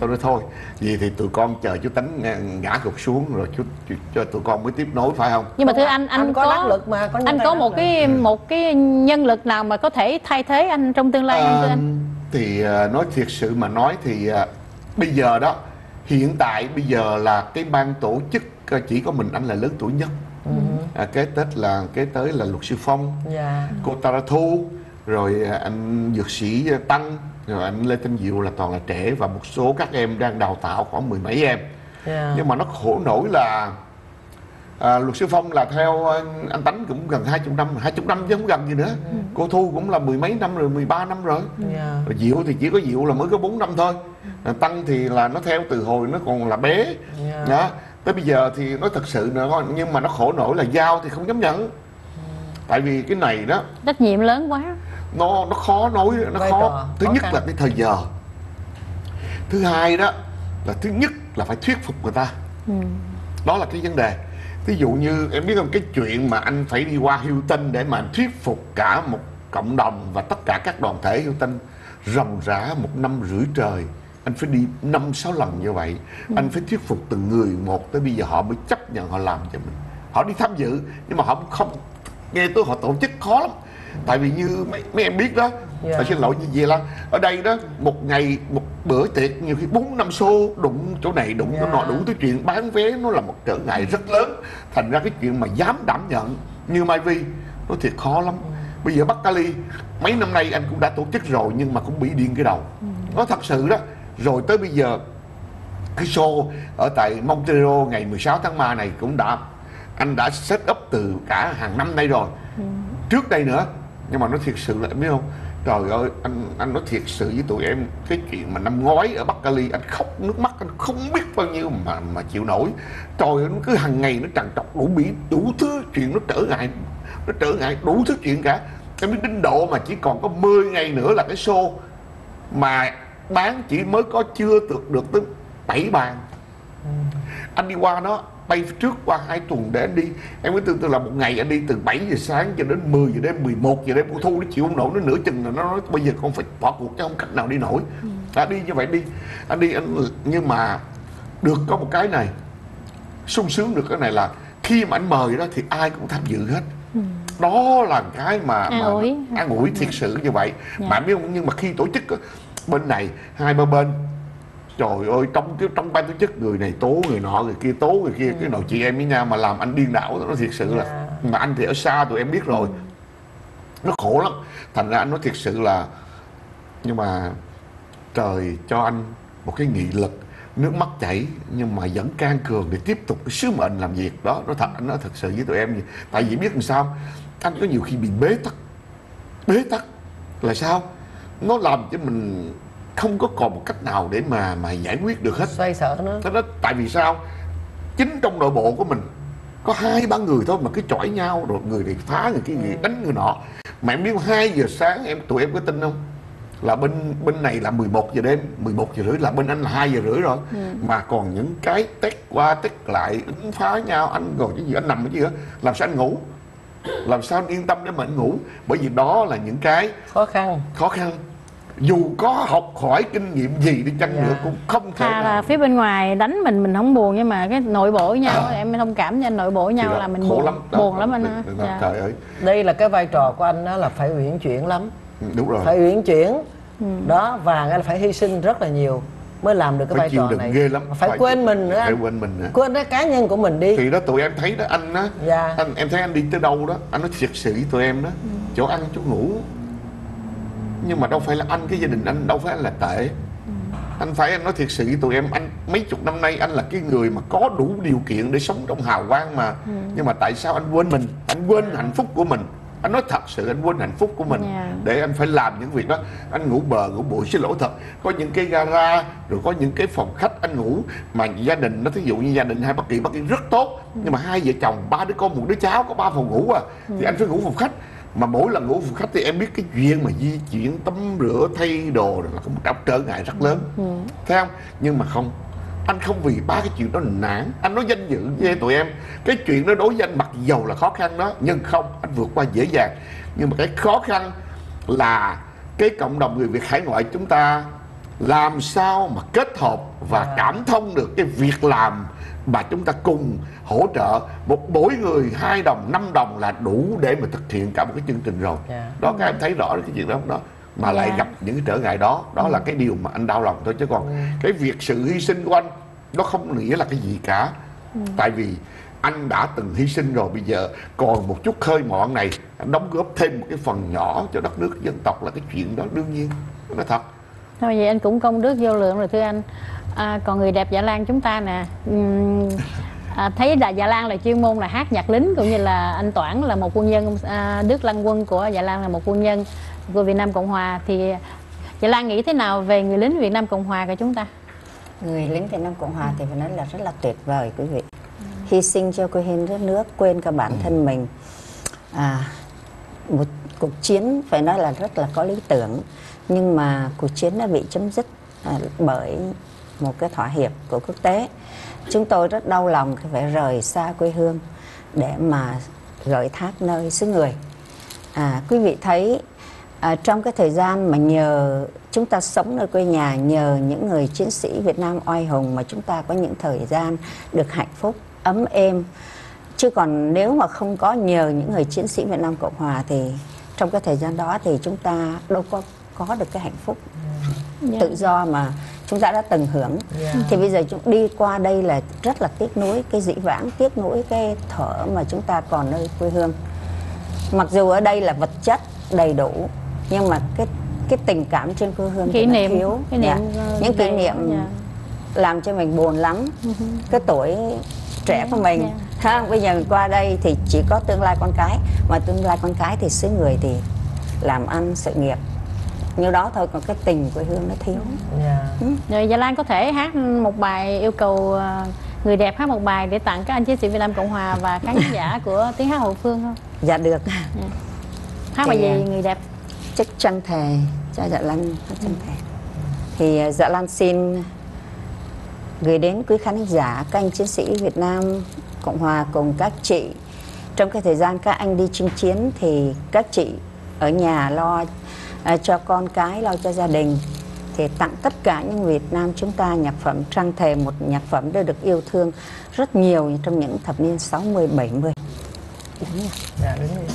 Tôi nói thôi vì thì tụi con chờ chú tánh ngã, ngã gục xuống rồi chú, chú cho tụi con mới tiếp nối phải không? Nhưng mà thưa anh anh, Anh có đắc lực mà, có anh có một lực. cái một cái nhân lực nào mà có thể thay thế anh trong tương lai không thưa À, anh? thì à, nói thiệt sự mà nói thì à, bây giờ đó hiện tại bây giờ là cái ban tổ chức à, chỉ có mình anh là lớn tuổi nhất. À, kế tết là kế tới là luật sư phong dạ. cô Tara Thu rồi à, anh dược sĩ à, Tăng rồi anh Lê Thanh Diệu là toàn là trẻ và một số các em đang đào tạo khoảng mười mấy em. Dạ. Nhưng mà nó khổ nổi là à, luật sư Phong là theo anh, anh Tánh cũng gần hai chục năm hai chục năm chứ không gần gì nữa. Cô Thu cũng là mười mấy năm rồi 13 năm rồi. Dạ. Rồi Diệu thì chỉ có Diệu là mới có 4 năm thôi. À, Tăng thì là nó theo từ hồi nó còn là bé. Dạ. đó tới bây giờ thì nói thật sự nữa nhưng mà nó khổ nổi là giao thì không dám nhận. Tại vì cái này đó trách nhiệm lớn quá nó nó khó nói nó Vai khó. trò, thứ khó nhất khăn. là cái thời giờ. Thứ hai đó là thứ nhất là phải thuyết phục người ta. Đó là cái vấn đề. Ví dụ như em biết không cái chuyện mà anh phải đi qua Hilton để mà anh thuyết phục cả một cộng đồng và tất cả các đoàn thể Hilton ròng rã một năm rưỡi trời anh phải đi năm sáu lần như vậy. Anh phải thuyết phục từng người một tới bây giờ họ mới chấp nhận họ làm cho mình. Họ đi tham dự nhưng mà họ không nghe tôi họ tổ chức khó lắm tại vì như mấy, mấy em biết đó Dạ. yeah. xin lỗi như vậy là ở đây đó một ngày một bữa tiệc nhiều khi bốn năm xô đụng chỗ này đụng chỗ Dạ. nọ đụng tới chuyện bán vé nó là một trở ngại rất lớn thành ra cái chuyện mà dám đảm nhận như Mai Vi nó thiệt khó lắm bây giờ Bắc Cali mấy năm nay anh cũng đã tổ chức rồi nhưng mà cũng bị điên cái đầu nó thật sự đó rồi tới bây giờ cái show ở tại Montero ngày 16 tháng 3 này cũng đã anh đã set up từ cả hàng năm nay rồi trước đây nữa nhưng mà nó thiệt sự là em biết không? Trời ơi anh anh nói thiệt sự với tụi em cái chuyện mà năm ngoái ở Bắc Cali anh khóc nước mắt anh không biết bao nhiêu mà mà chịu nổi. Trời ơi nó cứ hàng ngày nó trằn trọc đủ bị đủ thứ chuyện nó trở ngại nó trở ngại đủ thứ chuyện cả. Em biết đến độ mà chỉ còn có 10 ngày nữa là cái show mà bán chỉ mới có chưa được được tới bảy bàn. Anh đi qua nó bay trước qua hai tuần để anh đi. Em cứ tưởng tượng là một ngày anh đi từ 7 giờ sáng cho đến 10 giờ đêm 11 giờ đêm. Cô thu nó chịu không nổi nó nửa chừng là nó nói bây giờ con phải bỏ cuộc chứ không cách nào đi nổi. Đã đi như vậy đi anh đi anh nhưng mà được có một cái này sung sướng được cái này là khi mà anh mời đó thì ai cũng tham dự hết. Đó là cái mà, An mà ủi. an ủi thiệt sự như vậy. Dạ. mà biết không nhưng mà khi tổ chức bên này hai ba bên trời ơi trong cái trong ban tổ chức người này tố người nọ người kia tố người kia. Cái nội chị em với nhau mà làm anh điên đảo nó thiệt sự là mà anh thì ở xa tụi em biết rồi. Nó khổ lắm. Thành ra anh nói thiệt sự là nhưng mà trời cho anh một cái nghị lực nước mắt chảy nhưng mà vẫn can cường để tiếp tục. Cái sứ mệnh làm việc đó nó thật anh nói thật sự với tụi em vậy. tại vì biết làm sao? Anh có nhiều khi bị bế tắc. Bế tắc là sao? Nó làm cho mình không có còn một cách nào để mà mà giải quyết được hết. Xoay sở nữa Thế đó tại vì sao? Chính trong nội bộ của mình có hai ba người thôi mà cứ chọi nhau rồi người này phá người kia người đánh người nọ. Mà em biết hai giờ sáng em tụi em có tin không? Là bên bên này là 11 giờ đêm 11 giờ rưỡi là bên anh là 2 giờ rưỡi rồi. Mà còn những cái test qua test lại đánh phá nhau anh rồi cái gì anh nằm cái gì đó làm sao anh ngủ? Làm sao anh yên tâm để mà anh ngủ? Bởi vì đó là những cái khó khăn. Khó khăn dù có học hỏi kinh nghiệm gì đi chăng Dạ. nữa cũng không thể nào là phía bên ngoài đánh mình mình không buồn nhưng mà cái nội bộ với nhau À. em thông cảm anh nội bộ với nhau đó, là mình khổ buồn lắm. Đó, buồn lắm anh ha. Dạ. trời ơi. Đây là cái vai trò của anh đó là phải uyển chuyển lắm. Ừ, đúng rồi. Phải uyển chuyển. Đó và anh phải hy sinh rất là nhiều mới làm được cái phải vai trò này. ghê lắm. Phải, quên mình nữa phải anh. quên mình nữa. Quên cái cá nhân của mình đi. Thì đó tụi em thấy đó anh á Dạ. anh em thấy anh đi tới đâu đó anh nói thiệt sự tụi em đó. Chỗ ăn chỗ ngủ nhưng mà đâu phải là anh cái gia đình anh đâu phải anh là tệ. Anh phải anh nói thiệt sự với tụi em anh mấy chục năm nay anh là cái người mà có đủ điều kiện để sống trong hào quang mà. Nhưng mà tại sao anh quên mình? Anh quên hạnh phúc của mình. Anh nói thật sự anh quên hạnh phúc của mình. Dạ. để anh phải làm những việc đó. Anh ngủ bờ ngủ bụi xin lỗi thật. Có những cái gara rồi có những cái phòng khách anh ngủ mà gia đình nó thí dụ như gia đình hai bác kỳ bác kỳ rất tốt. Nhưng mà hai vợ chồng ba đứa con một đứa cháu có ba phòng ngủ à. Thì anh phải ngủ phòng khách mà mỗi lần ngủ phòng khách thì em biết cái chuyện mà di chuyển tắm rửa thay đồ là có một đau trở ngại rất lớn. Thấy không? Nhưng mà không. Anh không vì ba cái chuyện đó nản. Anh nói danh dự với tụi em. Cái chuyện đó đối với anh mặc dầu là khó khăn đó nhưng không anh vượt qua dễ dàng. Nhưng mà cái khó khăn là cái cộng đồng người Việt hải ngoại chúng ta làm sao mà kết hợp và cảm thông được cái việc làm mà chúng ta cùng hỗ trợ một mỗi người hai đồng năm đồng là đủ để mà thực hiện cả một cái chương trình rồi. Dạ. đó các em thấy rõ cái chuyện đó đó. Mà lại Dạ. gặp những cái trở ngại đó đó là cái điều mà anh đau lòng thôi. Chứ còn cái việc sự hy sinh của anh nó không nghĩa là cái gì cả. Tại vì anh đã từng hy sinh rồi bây giờ còn một chút khơi mọn này anh đóng góp thêm một cái phần nhỏ cho đất nước dân tộc là cái chuyện đó đương nhiên. Nó thật Thôi vậy anh cũng công đức vô lượng rồi thưa anh. À, còn người đẹp Dạ Lan chúng ta nè. Ừm, à, thấy là Dạ Lan là chuyên môn là hát nhạc lính cũng như là anh Toản là một quân nhân à, Đức Lăng Quân của Dạ Lan là một quân nhân của Việt Nam Cộng Hòa. Thì Dạ Lan nghĩ thế nào về người lính Việt Nam Cộng Hòa của chúng ta? Người lính Việt Nam Cộng Hòa thì phải nói là rất là tuyệt vời quý vị. Hy sinh cho quê hương đất nước quên cả bản thân mình. À, một cuộc chiến phải nói là rất là có lý tưởng nhưng mà cuộc chiến đã bị chấm dứt à, bởi một cái thỏa hiệp của quốc tế. Chúng tôi rất đau lòng khi phải rời xa quê hương để mà gửi thác nơi xứ người. À, quý vị thấy à, trong cái thời gian mà nhờ chúng ta sống nơi quê nhà nhờ những người chiến sĩ Việt Nam oai hùng mà chúng ta có những thời gian được hạnh phúc ấm êm. Chứ còn nếu mà không có nhờ những người chiến sĩ Việt Nam Cộng Hòa thì trong cái thời gian đó thì chúng ta đâu có có được cái hạnh phúc. Dạ. tự do mà chúng ta đã từng hưởng. Dạ. thì bây giờ chúng đi qua đây là rất là tiếc nuối cái dĩ vãng tiếc nuối cái thở mà chúng ta còn nơi quê hương. Mặc dù ở đây là vật chất đầy đủ nhưng mà cái cái tình cảm trên quê hương kỷ niệm thiếu. kỷ niệm Dạ. ờ, những kỷ niệm dạ. làm cho mình buồn lắm. Cái tuổi trẻ của mình. ha bây giờ mình qua đây thì chỉ có tương lai con cái mà tương lai con cái thì xứ người thì làm ăn sự nghiệp như đó thôi còn cái tình quê hương nó thiếu Dạ. Rồi Dạ Lan có thể hát một bài yêu cầu ờ, người đẹp hát một bài để tặng các anh chiến sĩ Việt Nam Cộng Hòa và khán giả của tiếng hát hậu phương không? dạ được Hát bài Thì, à, gì người đẹp? chắc chắn thề cho dạ lan chắc chắn thề thì à, dạ lan xin gửi đến quý khán giả các anh chiến sĩ Việt Nam Cộng Hòa cùng các chị trong cái thời gian các anh đi chinh chiến thì các chị ở nhà lo à, cho con cái lo cho gia đình thì tặng tất cả những Việt Nam chúng ta nhạc phẩm trăng thề một nhạc phẩm đã được yêu thương rất nhiều trong những thập niên 60 70 đúng rồi. Dạ, đúng rồi.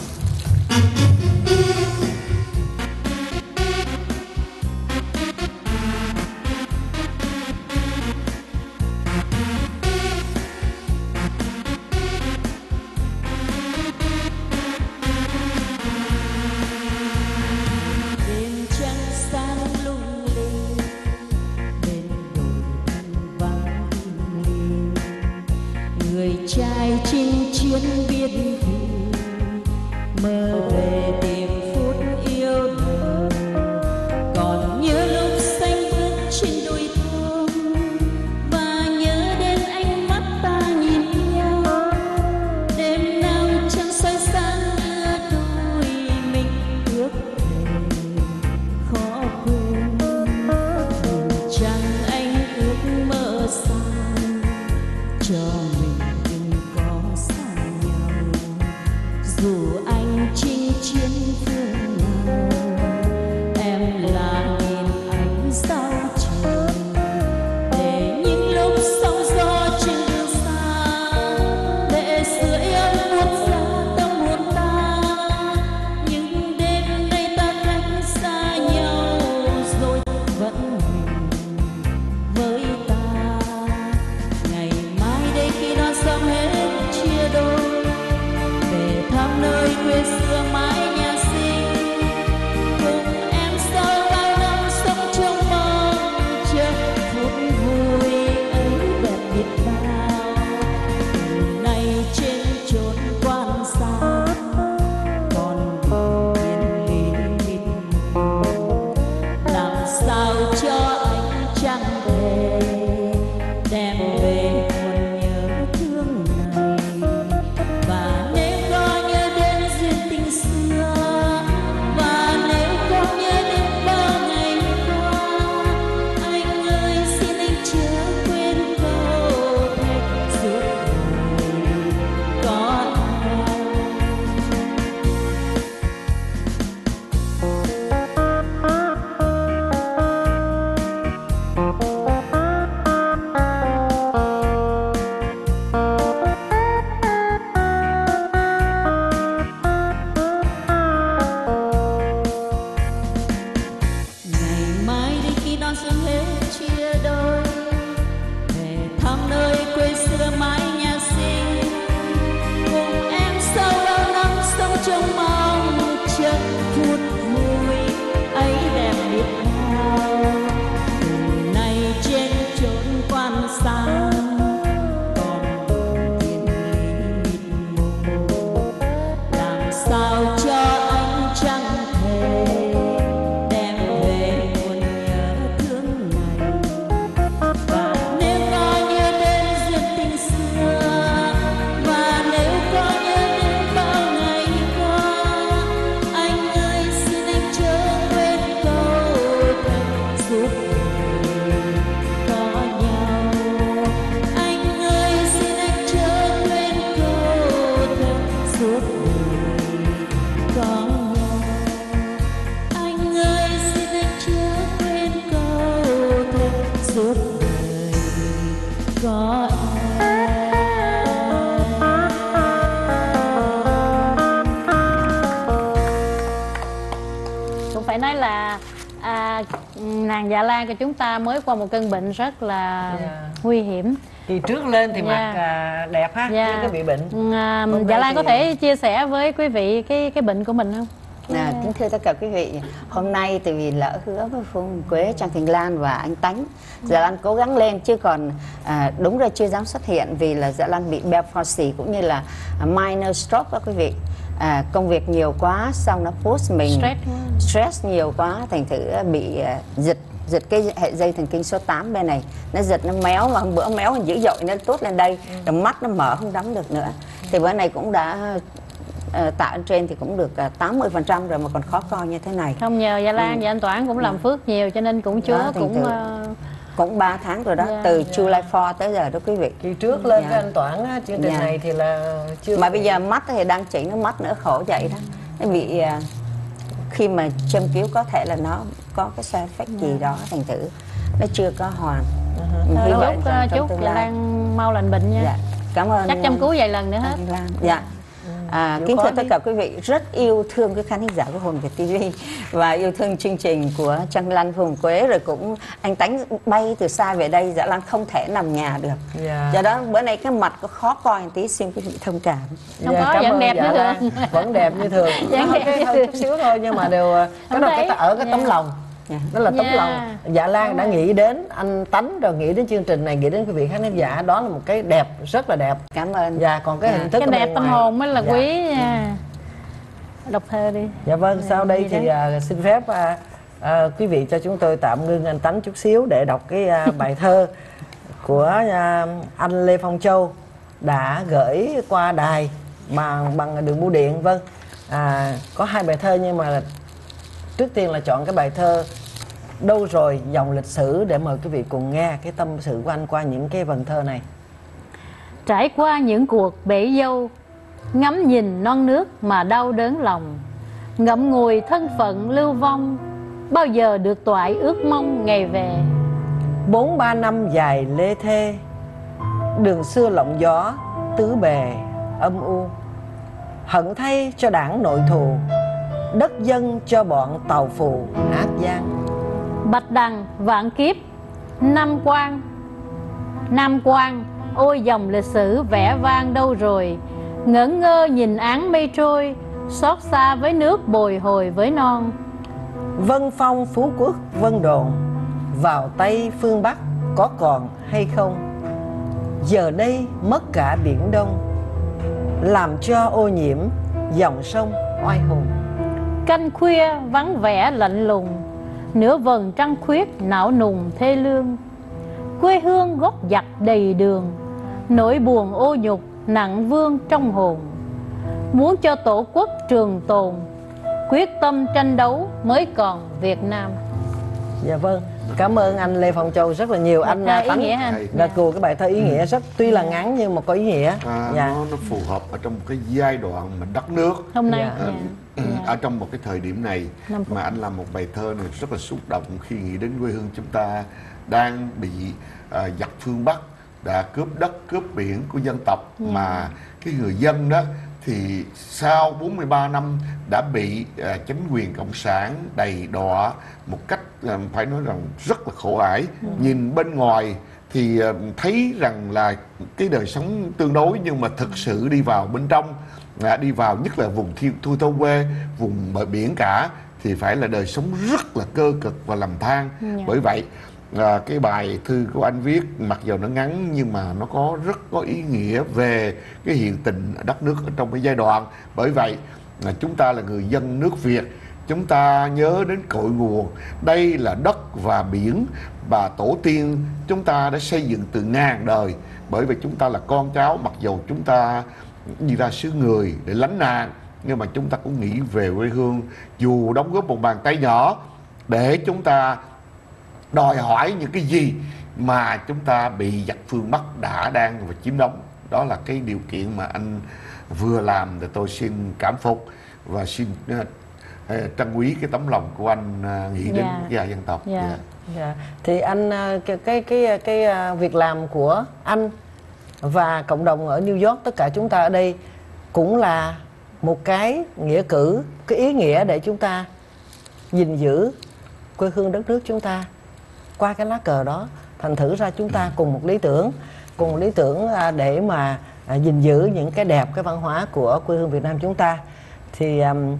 sang nơi quê xưa mãi nàng Dạ Lan của chúng ta mới qua một cơn bệnh rất là Dạ. nguy hiểm. thì trước lên thì Dạ. mặt à, đẹp ha Dạ. chưa có bị bệnh À, dạ Lan có thì- thể chia sẻ với quý vị cái cái bệnh của mình không? À, kính thưa tất cả quý vị, hôm nay tại vì lỡ hứa với Phương Quế, Trang Thành Lan và anh Tánh, Dạ Lan cố gắng lên chứ còn à, đúng ra chưa dám xuất hiện vì là Dạ Lan bị Bell palsy cũng như là minor stroke đó quý vị. À, công việc nhiều quá, xong nó push mình Stress stress nhiều quá, thành thử bị à, giật giật cái hệ dây thần kinh số 8 bên này. Nó giật nó méo mà hôm bữa méo dữ dội nó tốt lên đây. Rồi mắt nó mở không đóng được nữa. Thì bữa này cũng đã uh, tạ ở trên thì cũng được uh, 80% rồi mà còn khó coi như thế này. Không nhờ Dạ Lan và anh Toản cũng làm phước nhiều cho nên cũng Chúa cũng tựu. ờ, cũng 3 tháng rồi đó Dạ, từ dạ. July 4 tới giờ đó quý vị. Thì trước lên Dạ. cái anh Toản á, chương trình Dạ. này thì là chưa mà bây giờ mắt thì đang chỉnh nó mắt nữa khổ vậy đó. Nó bị à, khi mà châm cứu có thể là nó có cái side effect gì đó thành thử nó chưa có hoàn Hy thôi vọng chúc rằng ờ, trong chúc Dạ Lan mau lành bệnh nha. dạ cảm ơn Chắc chăm cứu vài lần nữa hết. Lan. Dạ. À, chịu kính thưa tất cả quý vị rất yêu thương cái khán thính giả của Hồn Việt TV và yêu thương chương trình của Trang Lan Hùng Quế rồi cũng anh Tánh bay từ xa về đây Dạ Lan không thể nằm nhà được Dạ. do đó bữa nay cái mặt có khó coi một tí xin quý vị thông cảm Không Dạ, có, cảm vẫn ơn đẹp dạ như thường. vẫn đẹp như thường Vẫn đẹp cái như hơi thường. chút xíu thôi nhưng mà đều cái đó cái ở cái tấm Dạ. lòng Dạ. đó là tấm Dạ. lòng dạ Lan đã nghĩ đến anh Tánh rồi nghĩ đến chương trình này nghĩ đến quý vị khán giả đó là một cái đẹp rất là đẹp cảm ơn dạ còn cái Dạ. hình thức Cái đẹp tâm hồn mới là Dạ. quý nha. Đọc thơ đi. Dạ vâng, sau đây thì à, xin phép à, à, quý vị cho chúng tôi tạm ngưng anh Tánh chút xíu để đọc cái à, bài thơ của à, anh Lê Phong Châu đã gửi qua đài bằng bằng đường bưu điện. Vâng, à, có hai bài thơ nhưng mà trước tiên là chọn cái bài thơ đâu rồi dòng lịch sử để mời quý vị cùng nghe cái tâm sự của anh qua những cái vần thơ này. Trải qua những cuộc bể dâu Ngắm nhìn non nước mà đau đớn lòng Ngậm ngùi thân phận lưu vong Bao giờ được toại ước mong ngày về bốn ba năm dài lê thê đường xưa lộng gió tứ bề âm u hận thay cho đảng nội thù đất dân cho bọn tàu phù ác gian. Bạch đằng vạn kiếp Nam quan Nam quan Ôi dòng lịch sử vẻ vang đâu rồi? Ngẩn ngơ nhìn áng mây trôi Xót xa với nước bồi hồi với non. Vân phong phú quốc vân đồn vào tây phương bắc có còn hay không? Giờ đây mất cả biển đông làm cho ô nhiễm dòng sông oai hùng Canh khuya vắng vẻ lạnh lùng Nửa vầng trăng khuyết não nùng thê lương Quê hương gốc giặc đầy đường Nỗi buồn ô nhục nặng vương trong hồn Muốn cho tổ quốc trường tồn Quyết tâm tranh đấu mới còn Việt Nam Dạ vâng, cảm ơn anh Lê Phong Châu rất là nhiều. Một anh thơ à, ý Tánh nghĩa ha. đã cù cái bài thơ ý nghĩa rất tuy là ngắn nhưng mà có ý nghĩa. à, dạ. nó nó phù hợp ở trong một cái giai đoạn mà đất nước Hôm nay Dạ. dạ. Ở trong một cái thời điểm này mà anh làm một bài thơ này rất là xúc động khi nghĩ đến quê hương chúng ta đang bị à, giặc phương Bắc đã cướp đất cướp biển của dân tộc mà cái người dân đó thì sau 43 năm đã bị à, chính quyền cộng sản đầy đọa một cách à, phải nói rằng rất là khổ ải. Nhìn bên ngoài thì à, thấy rằng là cái đời sống tương đối nhưng mà thực sự đi vào bên trong à, đi vào nhất là vùng thiên thu thâu quê vùng bờ biển cả thì phải là đời sống rất là cơ cực và lầm than. Bởi vậy à, cái bài thư của anh viết mặc dù nó ngắn nhưng mà nó có rất có ý nghĩa về cái hiện tình đất nước ở trong cái giai đoạn. Bởi vậy là chúng ta là người dân nước Việt chúng ta nhớ đến cội nguồn. Đây là đất và biển và tổ tiên chúng ta đã xây dựng từ ngàn đời. Bởi vì chúng ta là con cháu mặc dù chúng ta đi ra xứ người để lánh nạn nhưng mà chúng ta cũng nghĩ về quê hương dù đóng góp một bàn tay nhỏ để chúng ta đòi hỏi những cái gì mà chúng ta bị giặc phương Bắc đã đang và chiếm đóng đó là cái điều kiện mà anh vừa làm thì tôi xin cảm phục và xin ờ, ờ, trân quý cái tấm lòng của anh ờ, nghĩ đến Dạ. gia dân tộc Dạ. Dạ. Dạ. Thì anh cái cái cái cái việc làm của anh và cộng đồng ở New York tất cả chúng ta ở đây cũng là một cái nghĩa cử, cái ý nghĩa để chúng ta gìn giữ quê hương đất nước chúng ta. Qua cái lá cờ đó thành thử ra chúng ta cùng một lý tưởng cùng một lý tưởng à, để mà à, gìn giữ những cái đẹp cái văn hóa của quê hương Việt Nam chúng ta. Thì um,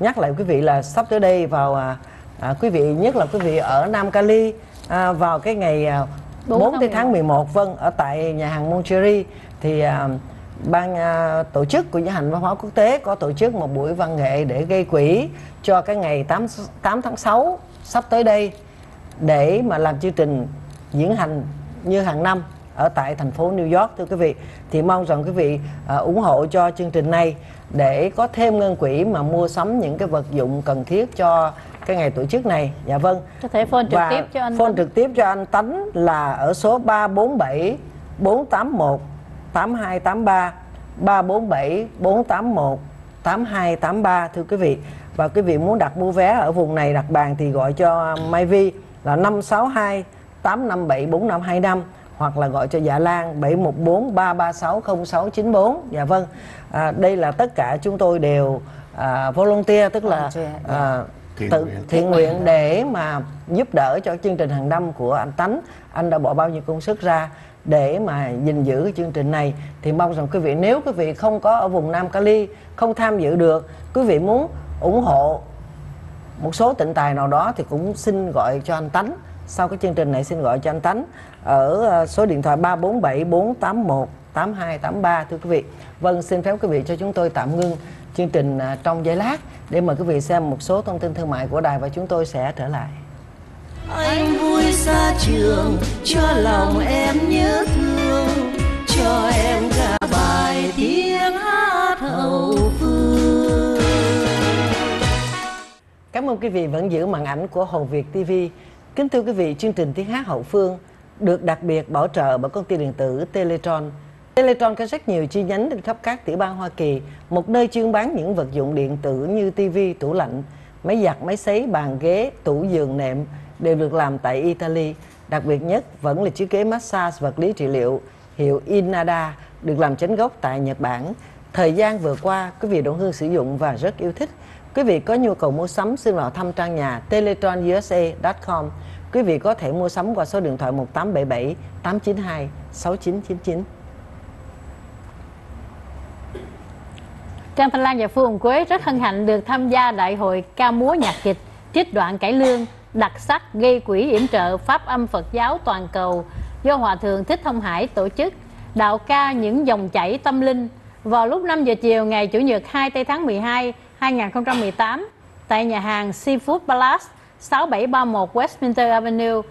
nhắc lại quý vị là sắp tới đây vào à, à, quý vị nhất là quý vị ở Nam Cali à, vào cái ngày à, 4 4 tháng tới tháng 11 vâng ở tại nhà hàng Moncherry thì à, ban à, tổ chức của nhà hành văn hóa quốc tế có tổ chức một buổi văn nghệ để gây quỹ cho cái ngày 8 8 tháng 6 sắp tới đây để mà làm chương trình diễn hành như hàng năm ở tại thành phố New York thưa quý vị. Thì mong rằng quý vị à, ủng hộ cho chương trình này để có thêm ngân quỹ mà mua sắm những cái vật dụng cần thiết cho cái ngày tổ chức này. Dạ vâng. Có thể phone trực và tiếp cho anh phone Tấn. trực tiếp cho anh Tánh là ở số 347 481 8283 347 481 8283 thưa quý vị. Và quý vị muốn đặt mua vé ở vùng này đặt bàn thì gọi cho Mai Vi là 562 857 4525 hoặc là gọi cho Dạ Lan 714 336 0694 dạ vâng. À, đây là tất cả chúng tôi đều à, volunteer tức là Volunteer, à, Thiện tự nguyện. thiện nguyện để mà giúp đỡ cho chương trình hàng năm của anh Tánh. Anh đã bỏ bao nhiêu công sức ra để mà gìn giữ cái chương trình này. Thì mong rằng quý vị nếu quý vị không có ở vùng Nam Cali không tham dự được quý vị muốn ủng hộ một số tịnh tài nào đó thì cũng xin gọi cho anh Tánh sau cái chương trình này xin gọi cho anh Tánh ở ờ, số điện thoại 347 481 8283 thưa quý vị. Vâng xin phép quý vị cho chúng tôi tạm ngưng chương trình à, trong giây lát để mời quý vị xem một số thông tin thương mại của đài và chúng tôi sẽ trở lại. Anh vui xa trường cho lòng em nhớ thương cho em cả bài tiếng hát hậu phương. Cảm ơn quý vị vẫn giữ màn ảnh của Hồn Việt TV. Kính thưa quý vị, chương trình Tiếng Hát Hậu Phương được đặc biệt bảo trợ bởi công ty điện tử Teletron. Teletron có rất nhiều chi nhánh trên khắp các tiểu bang Hoa Kỳ, một nơi chuyên bán những vật dụng điện tử như TV, tủ lạnh, máy giặt, máy sấy, bàn ghế, tủ giường nệm đều được làm tại Italy. Đặc biệt nhất vẫn là chiếc ghế massage vật lý trị liệu hiệu Inada được làm chính gốc tại Nhật Bản. Thời gian vừa qua, quý vị Đỗ Hương sử dụng và rất yêu thích. Quý vị có nhu cầu mua sắm, xin vào thăm trang nhà teletronusa.com. Quý vị có thể mua sắm qua số điện thoại 1877 892 6999. Trang Thanh Lan và Phương Hồng Quế rất hân hạnh được tham gia đại hội ca múa nhạc kịch, trích đoạn cải lương, đặc sắc gây quỹ yểm trợ pháp âm Phật giáo toàn cầu do Hòa Thượng Thích Thông Hải tổ chức, đạo ca những dòng chảy tâm linh vào lúc 5 giờ chiều ngày Chủ nhật 2 tây tháng 12 2018 tại nhà hàng Seafood Palace 6731 Westminster Avenue,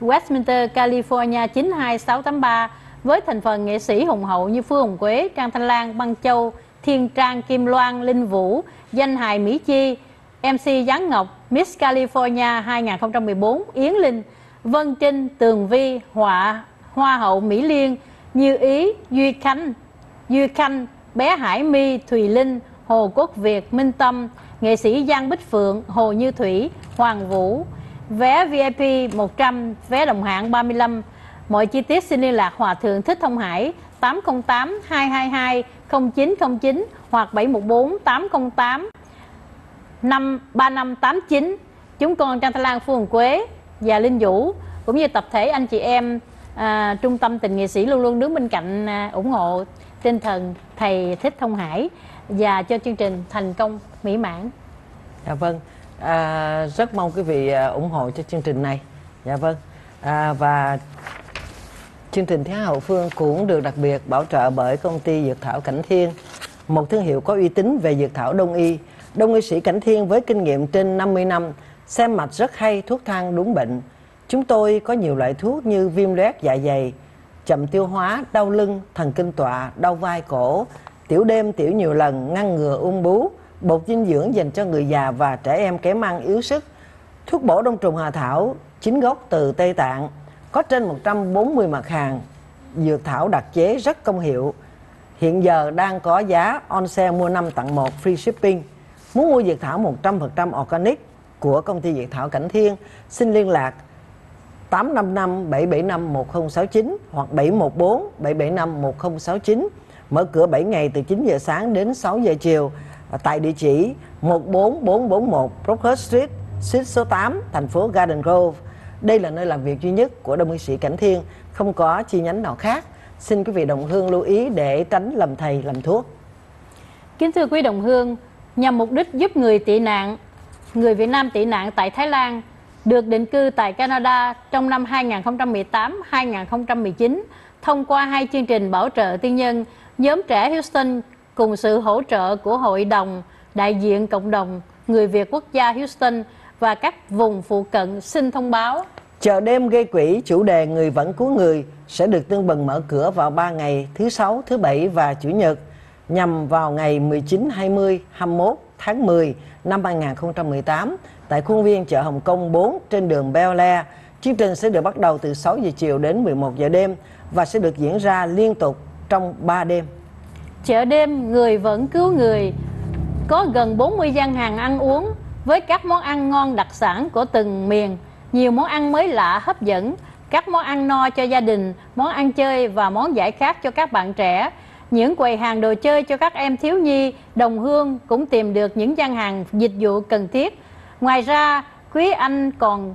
Westminster, California 92683 với thành phần nghệ sĩ hùng hậu như Phương Hồng Quế, Trang Thanh Lan, Băng Châu, Thiên Trang, Kim Loan, Linh Vũ, Danh hài Mỹ Chi, MC Giáng Ngọc, Miss California 2014, Yến Linh, Vân Trinh, Tường Vi, Họa, Hoa hậu Mỹ Liên, Như Ý, Duy Khánh, Duy Khanh, Bé Hải My, Thùy Linh, Hồ Quốc Việt, Minh Tâm, nghệ sĩ Giang Bích Phượng, Hồ Như Thủy, Hoàng Vũ. Vé VIP 100, vé đồng hạng 35. Mọi chi tiết xin liên lạc Hòa Thượng Thích Thông Hải 808 222 0909 hoặc 714 808 năm 3589 chúng con Trang Thái Lan Phương Quế và Linh Vũ cũng như tập thể anh chị em à, trung tâm tình nghệ sĩ luôn luôn đứng bên cạnh à, ủng hộ tinh thần thầy Thích Thông Hải và cho chương trình thành công mỹ mãn Dạ vâng, à, rất mong quý vị à, ủng hộ cho chương trình này. Dạ vâng, à, và chương trình thế Hậu Phương cũng được đặc biệt bảo trợ bởi công ty Dược Thảo Cảnh Thiên, một thương hiệu có uy tín về dược thảo đông y. Đông y sĩ Cảnh Thiên với kinh nghiệm trên 50 năm, xem mạch rất hay, thuốc thang đúng bệnh. Chúng tôi có nhiều loại thuốc như viêm loét dạ dày, chậm tiêu hóa, đau lưng, thần kinh tọa, đau vai cổ, tiểu đêm, tiểu nhiều lần, ngăn ngừa ung bú, bột dinh dưỡng dành cho người già và trẻ em kém ăn yếu sức, thuốc bổ đông trùng hà thảo, chính gốc từ Tây Tạng, có trên 140 mặt hàng, dược thảo đặc chế rất công hiệu. Hiện giờ đang có giá on sale mua 5 tặng 1 free shipping. Muốn mua dược thảo 100% organic của công ty dược thảo Cảnh Thiên, xin liên lạc 855 775 1069 hoặc 714 775 1069. Mở cửa 7 ngày từ 9 giờ sáng đến 6 giờ chiều à, tại địa chỉ 14441 Brockhurst Street, suite số 8, thành phố Garden Grove. Đây là nơi làm việc duy nhất của Đông y sĩ Cảnh Thiên, không có chi nhánh nào khác. Xin quý vị đồng hương lưu ý để tránh lầm thầy lầm thuốc. Kính thưa quý đồng hương, nhằm mục đích giúp người tị nạn, người Việt Nam tị nạn tại Thái Lan được định cư tại Canada trong năm 2018-2019 thông qua hai chương trình bảo trợ tư nhân, nhóm trẻ Houston cùng sự hỗ trợ của Hội đồng đại diện cộng đồng người Việt quốc gia Houston và các vùng phụ cận xin thông báo Chợ đêm gây quỹ chủ đề Người vẫn cứu người sẽ được Tương Bừng mở cửa vào 3 ngày thứ sáu, thứ bảy và chủ nhật nhằm vào ngày 19, 20, 21 tháng 10 năm 2018 tại khuôn viên chợ Hồng Kông 4 trên đường Bel Air. Chương trình sẽ được bắt đầu từ 6 giờ chiều đến 11 giờ đêm và sẽ được diễn ra liên tục trong 3 đêm. Chợ đêm Người vẫn cứu người có gần 40 gian hàng ăn uống với các món ăn ngon đặc sản của từng miền, nhiều món ăn mới lạ hấp dẫn, các món ăn no cho gia đình, món ăn chơi và món giải khát cho các bạn trẻ. Những quầy hàng đồ chơi cho các em thiếu nhi, đồng hương cũng tìm được những gian hàng dịch vụ cần thiết. Ngoài ra, quý anh còn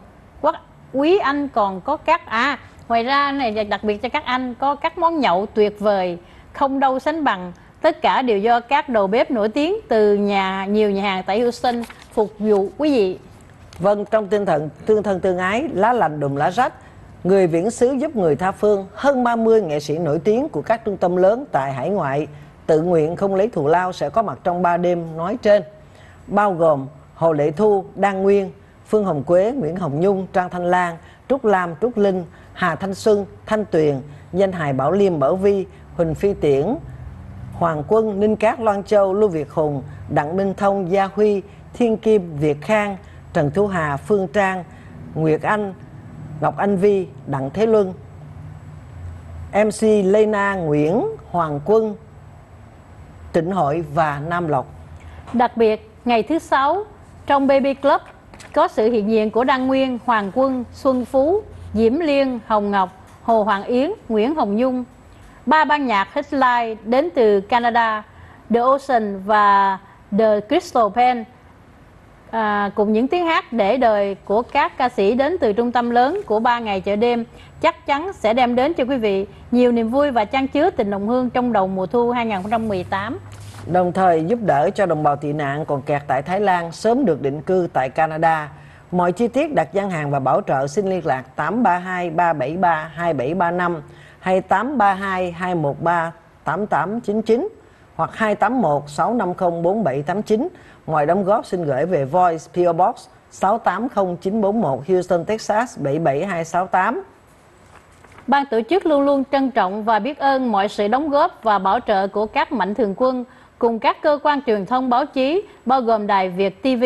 quý anh còn có các à ngoài ra này đặc biệt cho các anh có các món nhậu tuyệt vời không đâu sánh bằng. Tất cả đều do các đầu bếp nổi tiếng từ nhà nhiều nhà hàng tại Houston phục vụ quý vị. Vâng, trong tinh thần tương thân tương ái, lá lành đùm lá rách, người viễn xứ giúp người tha phương, hơn 30 nghệ sĩ nổi tiếng của các trung tâm lớn tại hải ngoại tự nguyện không lấy thù lao sẽ có mặt trong 3 đêm nói trên, bao gồm Hồ Lệ Thu, Đan Nguyên, Phương Hồng Quế, Nguyễn Hồng Nhung, Trang Thanh Lan, Trúc Lam, Trúc Linh, Hà Thanh Xuân, Thanh Tuyền, Danh Hài Bảo Liêm, Bảo Vi, Huỳnh Phi Tiễn, Hoàng Quân, Ninh Cát, Loan Châu, Lưu Việt Hùng, Đặng Minh Thông, Gia Huy, Thiên Kim, Việt Khang, Trần Thu Hà, Phương Trang, Nguyệt Anh, Ngọc Anh Vi, Đặng Thế Luân, MC Lena Nguyễn, Hoàng Quân, Trịnh Hội và Nam Lộc. Đặc biệt, ngày thứ sáu trong Baby Club có sự hiện diện của Đăng Nguyên, Hoàng Quân, Xuân Phú, Diễm Liên, Hồng Ngọc, Hồ Hoàng Yến, Nguyễn Hồng Nhung. Ba ban nhạc Hitline đến từ Canada, The Ocean và The Crystal Pen à, cùng những tiếng hát để đời của các ca sĩ đến từ trung tâm lớn của ba ngày chợ đêm chắc chắn sẽ đem đến cho quý vị nhiều niềm vui và trang chứa tình đồng hương trong đầu mùa thu 2018. Đồng thời giúp đỡ cho đồng bào tị nạn còn kẹt tại Thái Lan sớm được định cư tại Canada. Mọi chi tiết đặt gian hàng và bảo trợ xin liên lạc 832 373 2735 hay 832 213 8899 hoặc 281 650 4789. Ngoài đóng góp xin gửi về Voice PO Box 680941 Houston, Texas 77268. Ban tổ chức luôn luôn trân trọng và biết ơn mọi sự đóng góp và bảo trợ của các mạnh thường quân cùng các cơ quan truyền thông báo chí bao gồm Đài Việt TV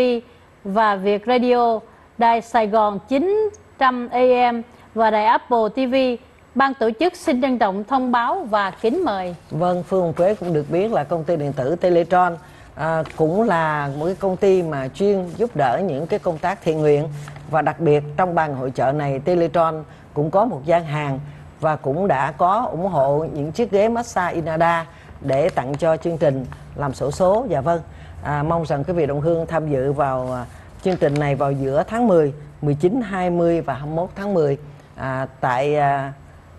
và Việt Radio, Đài Sài Gòn 900 AM và Đài Apple TV. Ban tổ chức xin trân trọng thông báo và kính mời. Vâng, Phương Hồng Quế cũng được biết là công ty điện tử Teletron à, cũng là một cái công ty mà chuyên giúp đỡ những cái công tác thiện nguyện và đặc biệt trong ban hội trợ này Teletron cũng có một gian hàng và cũng đã có ủng hộ những chiếc ghế massage Inada để tặng cho chương trình làm sổ số và vâng à, mong rằng quý vị đồng hương tham dự vào à, chương trình này vào giữa tháng 10 19 20 và 21 tháng 10 à, tại à,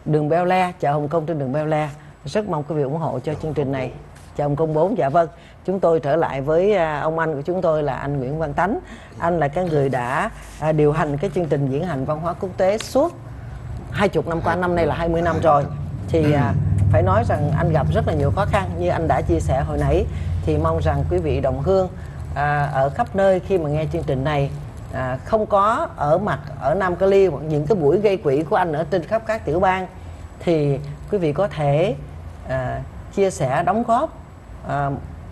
đường Beo Le chợ Hồng Kông trên đường Beo Le rất mong quý vị ủng hộ cho chương trình này. Chào ông công bốn dạ vâng. Chúng tôi trở lại với à, ông anh của chúng tôi là anh Nguyễn Văn Tánh. Anh là cái người đã à, điều hành cái chương trình diễn hành văn hóa quốc tế suốt hai chục năm qua. Năm nay là 20 năm rồi. Thì à, phải nói rằng anh gặp rất là nhiều khó khăn. Như anh đã chia sẻ hồi nãy thì mong rằng quý vị đồng hương à, ở khắp nơi khi mà nghe chương trình này à, không có ở mặt ở Nam Cali hoặc những cái buổi gây quỹ của anh ở trên khắp các tiểu bang thì quý vị có thể à, chia sẻ đóng góp à,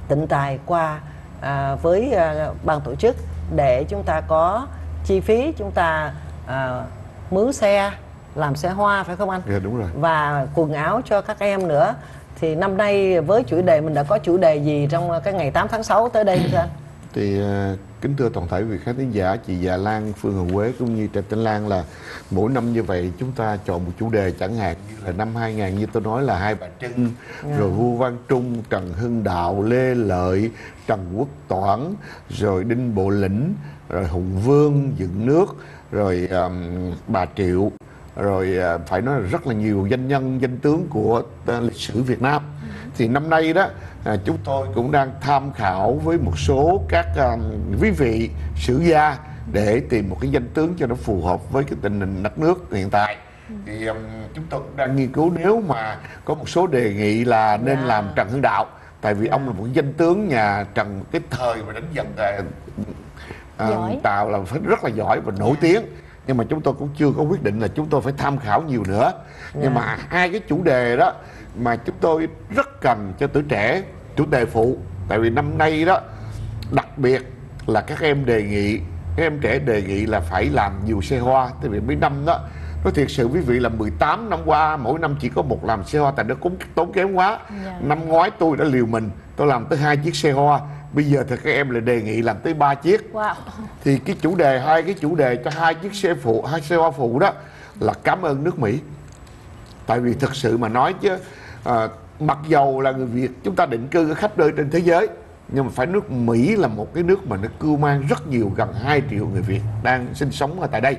tịnh tài qua à, với à, ban tổ chức để chúng ta có chi phí chúng ta à, mướn xe làm xe hoa phải không anh? Dạ đúng rồi. Và quần áo cho các em nữa. Thì năm nay với chủ đề mình đã có chủ đề gì trong cái ngày 8 tháng 6 tới đây thưa anh? Thì à, kính thưa toàn thể vị khán thính giả chị Già Lan Phương Hồng Quế cũng như Trần Tĩnh Lan là mỗi năm như vậy chúng ta chọn một chủ đề chẳng hạn như là năm 2000 như tôi nói là hai bà Trưng rồi Vua Văn Trung Trần Hưng Đạo Lê Lợi Trần Quốc Toản rồi Đinh Bộ Lĩnh rồi Hùng Vương dựng nước rồi um, bà Triệu rồi à, phải nói là rất là nhiều danh nhân danh tướng của à, lịch sử Việt Nam. Thì năm nay đó à, chúng tôi cũng đang tham khảo với một số các à, quý vị sử gia để tìm một cái danh tướng cho nó phù hợp với cái tình hình đất nước hiện tại. Thì um, chúng tôi cũng đang nghiên cứu nếu mà có một số đề nghị là nên làm Trần Hưng Đạo. Tại vì ông là một danh tướng nhà Trần cái thời mà đánh dần à, à, Giỏi. Tàu là phải rất là giỏi và nổi tiếng. Nhưng mà chúng tôi cũng chưa có quyết định là chúng tôi phải tham khảo nhiều nữa. Nhưng mà hai cái chủ đề đó mà chúng tôi rất cần cho tuổi trẻ chủ đề phụ. Tại vì năm nay đó đặc biệt là các em đề nghị các em trẻ đề nghị là phải làm nhiều xe hoa. Tại vì mấy năm đó nói thiệt sự quý vị là 18 năm qua mỗi năm chỉ có một làm xe hoa tại nó cũng tốn kém quá. Dạ. năm ngoái tôi đã liều mình tôi làm tới hai chiếc xe hoa. Bây giờ thì các em lại đề nghị làm tới ba chiếc. Wow. Thì cái chủ đề hai cái chủ đề cho hai chiếc xe phụ hai xe hoa phụ đó là cảm ơn nước Mỹ. Tại vì thực sự mà nói chứ à, mặc dầu là người Việt, chúng ta định cư ở khắp nơi trên thế giới, nhưng mà phải nước Mỹ là một cái nước mà nó cưu mang rất nhiều, gần 2 triệu người Việt đang sinh sống ở tại đây.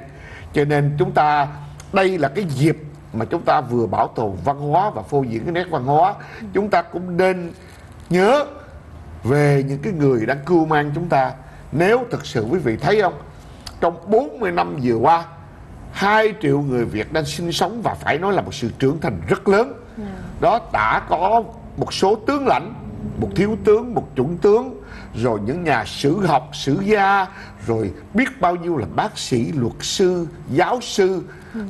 Cho nên chúng ta, đây là cái dịp mà chúng ta vừa bảo tồn văn hóa và phô diễn cái nét văn hóa. Chúng ta cũng nên nhớ về những cái người đang cưu mang chúng ta. Nếu thực sự quý vị thấy không, trong 40 năm vừa qua 2 triệu người Việt đang sinh sống và phải nói là một sự trưởng thành rất lớn. Dạ đó đã có một số tướng lãnh, một thiếu tướng, một chuẩn tướng, rồi những nhà sử học, sử gia, rồi biết bao nhiêu là bác sĩ, luật sư, giáo sư.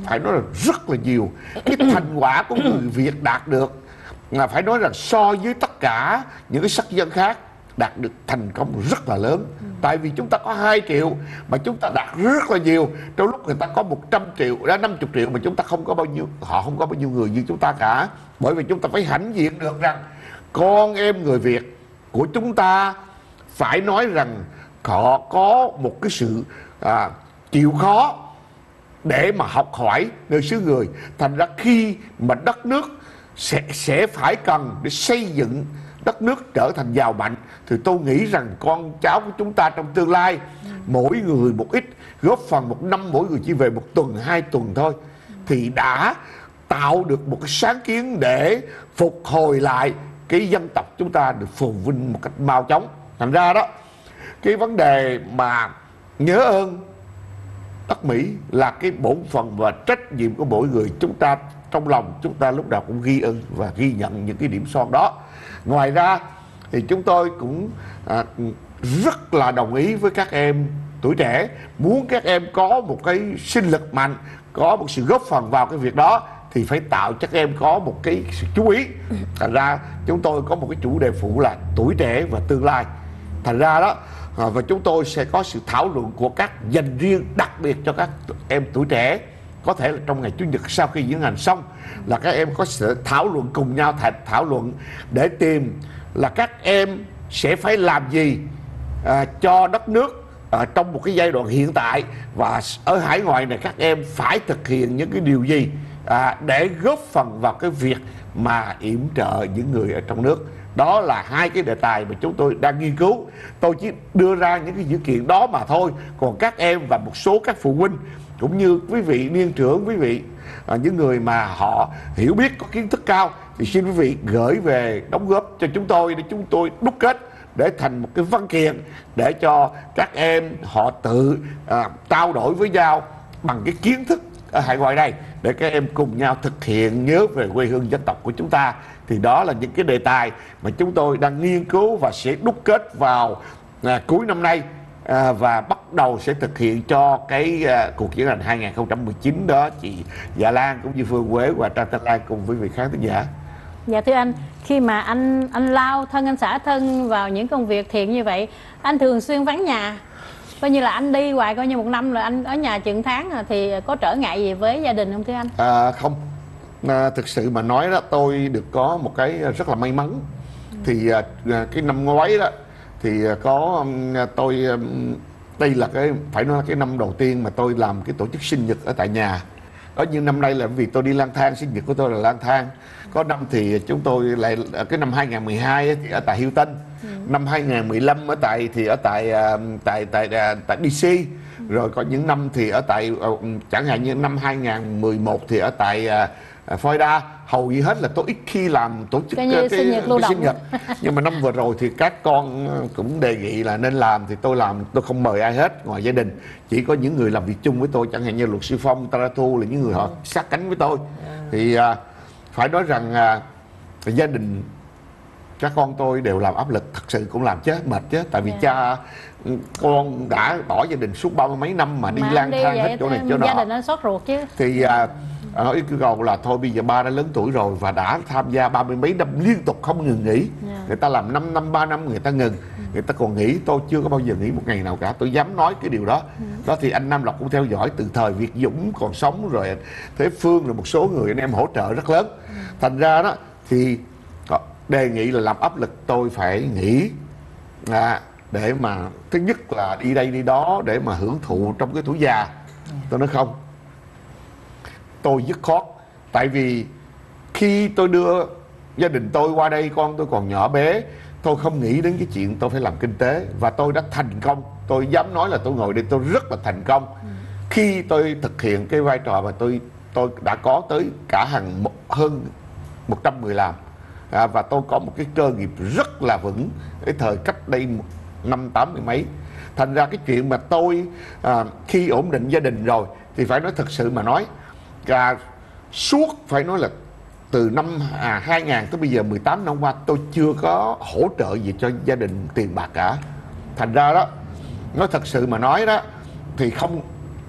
Phải nói là rất là nhiều. Cái thành quả của người Việt đạt được. Là phải nói rằng so với tất cả những cái sắc dân khác đạt được thành công rất là lớn. Tại vì chúng ta có 2 triệu mà chúng ta đạt rất là nhiều. Trong lúc người ta có 100 triệu đã 50 triệu mà chúng ta không có bao nhiêu họ không có bao nhiêu người như chúng ta cả. Bởi vì chúng ta phải hãnh diện được rằng con em người Việt của chúng ta phải nói rằng họ có một cái sự à, chịu khó để mà học hỏi nơi xứ người. Thành ra khi mà đất nước sẽ sẽ phải cần để xây dựng đất nước trở thành giàu mạnh, thì tôi nghĩ rằng con cháu của chúng ta trong tương lai, mỗi người một ít, góp phần một năm mỗi người chỉ về một tuần, hai tuần thôi, thì đã tạo được một cái sáng kiến để phục hồi lại cái dân tộc chúng ta được phồn vinh một cách mau chóng. Thành ra đó, cái vấn đề mà nhớ ơn đất Mỹ là cái bổn phận và trách nhiệm của mỗi người chúng ta trong lòng chúng ta lúc nào cũng ghi ơn và ghi nhận những cái điểm son đó ngoài ra thì chúng tôi cũng à, rất là đồng ý với các em tuổi trẻ. Muốn các em có một cái sinh lực mạnh có một sự góp phần vào cái việc đó thì phải tạo cho các em có một cái sự chú ý. Thành ra chúng tôi có một cái chủ đề phụ là tuổi trẻ và tương lai. Thành ra đó à, và chúng tôi sẽ có sự thảo luận của các dành riêng đặc biệt cho các em tuổi trẻ có thể là trong ngày chủ nhật sau khi diễn hành xong là các em có sự thảo luận cùng nhau thạch thảo luận để tìm là các em sẽ phải làm gì à, cho đất nước à, trong một cái giai đoạn hiện tại. Và ở hải ngoại này các em phải thực hiện những cái điều gì à, để góp phần vào cái việc mà yểm trợ những người ở trong nước. Đó là hai cái đề tài mà chúng tôi đang nghiên cứu. Tôi chỉ đưa ra những cái dữ kiện đó mà thôi. Còn các em và một số các phụ huynh cũng như quý vị niên trưởng quý vị à, những người mà họ hiểu biết có kiến thức cao thì xin quý vị gửi về đóng góp cho chúng tôi để chúng tôi đúc kết để thành một cái văn kiện để cho các em họ tự à, trao đổi với nhau bằng cái kiến thức ở hải ngoại này để các em cùng nhau thực hiện nhớ về quê hương dân tộc của chúng ta. Thì đó là những cái đề tài mà chúng tôi đang nghiên cứu và sẽ đúc kết vào à, cuối năm nay à, và bắt đầu sẽ thực hiện cho cái à, cuộc diễn hành 2019 đó chị Dạ Lan cũng như Phương Quế và Trang Thanh Lan cùng với vị khán thính giả. Dạ thưa anh, khi mà anh anh lao thân anh xả thân vào những công việc thiện như vậy, anh thường xuyên vắng nhà. Coi như là anh đi hoài coi như một năm là anh ở nhà chừng tháng à, thì có trở ngại gì với gia đình không thưa anh? À, không à, thực sự mà nói đó tôi được có một cái rất là may mắn thì à, à, cái năm ngoái đó thì à, có tôi đây là cái phải nói là cái năm đầu tiên mà tôi làm cái tổ chức sinh nhật ở tại nhà. Có những năm nay là vì tôi đi lang thang sinh nhật của tôi là lang thang. Có năm thì chúng tôi lại ở cái năm 2012 ấy, thì ở tại Hilton. Năm 2015 ở tại thì ở tại à, tại tại tại, tại DC rồi có những năm thì ở tại ờ, chẳng hạn như năm 2011 thì ở tại Florida hầu như hết là tôi ít khi làm tổ chức Coi như sinh nhật lưu cái sinh động. nhật. Nhưng mà năm vừa rồi thì các con cũng đề nghị là nên làm thì tôi làm tôi không mời ai hết ngoài gia đình. Chỉ có những người làm việc chung với tôi chẳng hạn như luật sư phong taratu là những người họ sát cánh với tôi. Thì à, phải nói rằng à, gia đình các con tôi đều làm áp lực thật sự cũng làm chết mệt chứ tại vì Dạ. cha ừ, con đã bỏ gia đình suốt ba mươi mấy năm mà đi Mà lang thang hết chỗ này chỗ gia nọ đình anh xót ruột chứ. Thì à, nói yêu cầu là thôi bây giờ ba đã lớn tuổi rồi và đã tham gia ba mươi mấy năm liên tục không ngừng nghỉ. Dạ. người ta làm 5 năm ba năm người ta ngừng. Người ta còn nghỉ tôi chưa có bao giờ nghỉ một ngày nào cả. Tôi dám nói cái điều đó. Đó thì anh Nam Lộc cũng theo dõi từ thời Việt Dũng còn sống rồi Thế Phương rồi một số người anh em hỗ trợ rất lớn. Thành ra đó thì đề nghị là làm áp lực tôi phải nghỉ à, để mà thứ nhất là đi đây đi đó để mà hưởng thụ trong cái tuổi già. Tôi nói không tôi dứt khoát. Tại vì khi tôi đưa gia đình tôi qua đây con tôi còn nhỏ bé tôi không nghĩ đến cái chuyện tôi phải làm kinh tế. Và tôi đã thành công. Tôi dám nói là tôi ngồi đây tôi rất là thành công. Khi tôi thực hiện cái vai trò mà tôi tôi đã có tới cả hàng một, hơn 100 người làm à, và tôi có một cái cơ nghiệp rất là vững. Cái thời cách đây năm tám mươi mấy. Thành ra cái chuyện mà tôi à, khi ổn định gia đình rồi thì phải nói thật sự mà nói à, suốt phải nói là từ năm à, 2000 tới bây giờ 18 năm qua tôi chưa có hỗ trợ gì cho gia đình tiền bạc cả. Thành ra đó nói thật sự mà nói đó thì không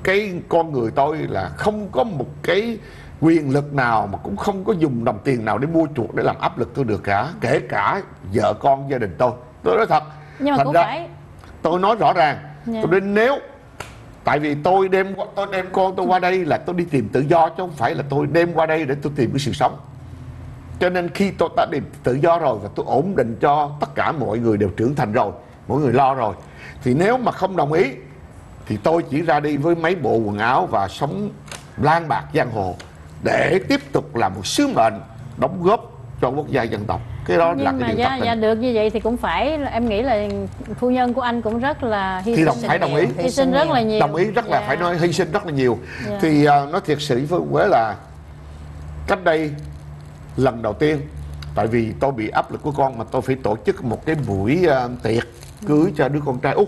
cái con người tôi là không có một cái quyền lực nào mà cũng không có dùng đồng tiền nào để mua chuộc để làm áp lực tôi được cả kể cả vợ con gia đình tôi. Tôi nói thật. Nhưng mà Thành cũng ra- phải tôi nói rõ ràng Dạ. tôi đến nếu tại vì tôi đem tôi đem con tôi qua đây là tôi đi tìm tự do chứ không phải là tôi đem qua đây để tôi tìm cái sự sống. Cho nên khi tôi đã tìm tự do rồi và tôi ổn định cho tất cả mọi người đều trưởng thành rồi, mọi người lo rồi, thì nếu mà không đồng ý thì tôi chỉ ra đi với mấy bộ quần áo và sống lang bạc giang hồ để tiếp tục làm một sứ mệnh đóng góp cho quốc gia dân tộc cái đó là nhưng cái mà điều dạ, dạ được như vậy thì cũng phải em nghĩ là phu nhân của anh cũng rất là hy Thì đồng- sinh phải đồng ý. hy sinh rất là nhiều đồng ý rất là Dạ. phải nói hy sinh rất là nhiều Dạ. thì à, nói thiệt sự với Quế là cách đây lần đầu tiên tại vì tôi bị áp lực của con mà tôi phải tổ chức một cái buổi à, tiệc cưới cho đứa con trai út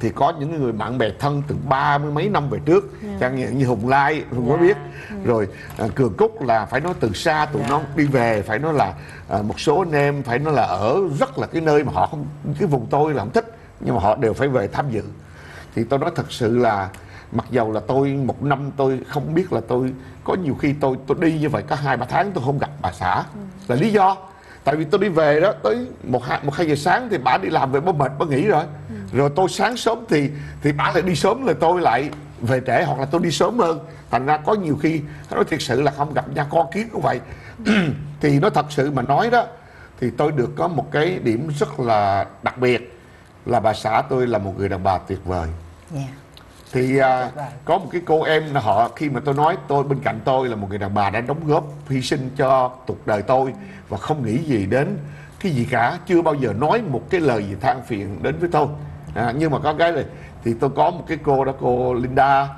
thì có những người bạn bè thân từ ba mươi mấy năm về trước chẳng hạn như Hùng Lai Hùng có Dạ. biết. Rồi à, Cường Cúc là phải nói từ xa tụi nó đi về phải nói là à, một số anh em phải nói là ở rất là cái nơi mà họ không cái vùng tôi là không thích nhưng mà họ đều phải về tham dự. Thì tôi nói thật sự là mặc dầu là tôi một năm tôi không biết là tôi có nhiều khi tôi tôi đi như vậy có hai ba tháng tôi không gặp bà xã là lý do. Tại vì tôi đi về đó tới một hai một hai giờ sáng thì bà đi làm về bà mệt bà nghỉ rồi rồi tôi sáng sớm thì thì bà lại đi sớm rồi tôi lại về trễ hoặc là tôi đi sớm hơn thành ra có nhiều khi nói thiệt sự là không gặp nha con kiến cũng vậy thì nó thật sự mà nói đó thì tôi được có một cái điểm rất là đặc biệt là bà xã tôi là một người đàn bà tuyệt vời Dạ. thì vời. có một cái cô em là họ khi mà tôi nói tôi bên cạnh tôi là một người đàn bà đã đóng góp hy sinh cho cuộc đời tôi và không nghĩ gì đến cái gì cả chưa bao giờ nói một cái lời gì than phiền đến với tôi à, nhưng mà có cái này thì tôi có một cái cô đó cô Linda.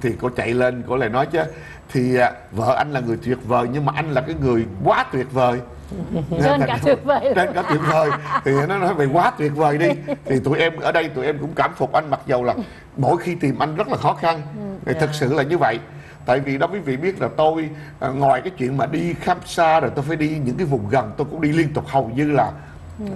Thì cô chạy lên cô lại nói chứ thì à, vợ anh là người tuyệt vời nhưng mà anh là cái người quá tuyệt vời. Trên cả tuyệt vời. trên cả tuyệt vời. Thì nó nói về quá tuyệt vời đi. Thì tụi em ở đây tụi em cũng cảm phục anh mặc dầu là mỗi khi tìm anh rất là khó khăn. Thì thật sự là như vậy. Tại vì đó quý vị biết là tôi à, ngoài cái chuyện mà đi khám xa rồi tôi phải đi những cái vùng gần tôi cũng đi liên tục hầu như là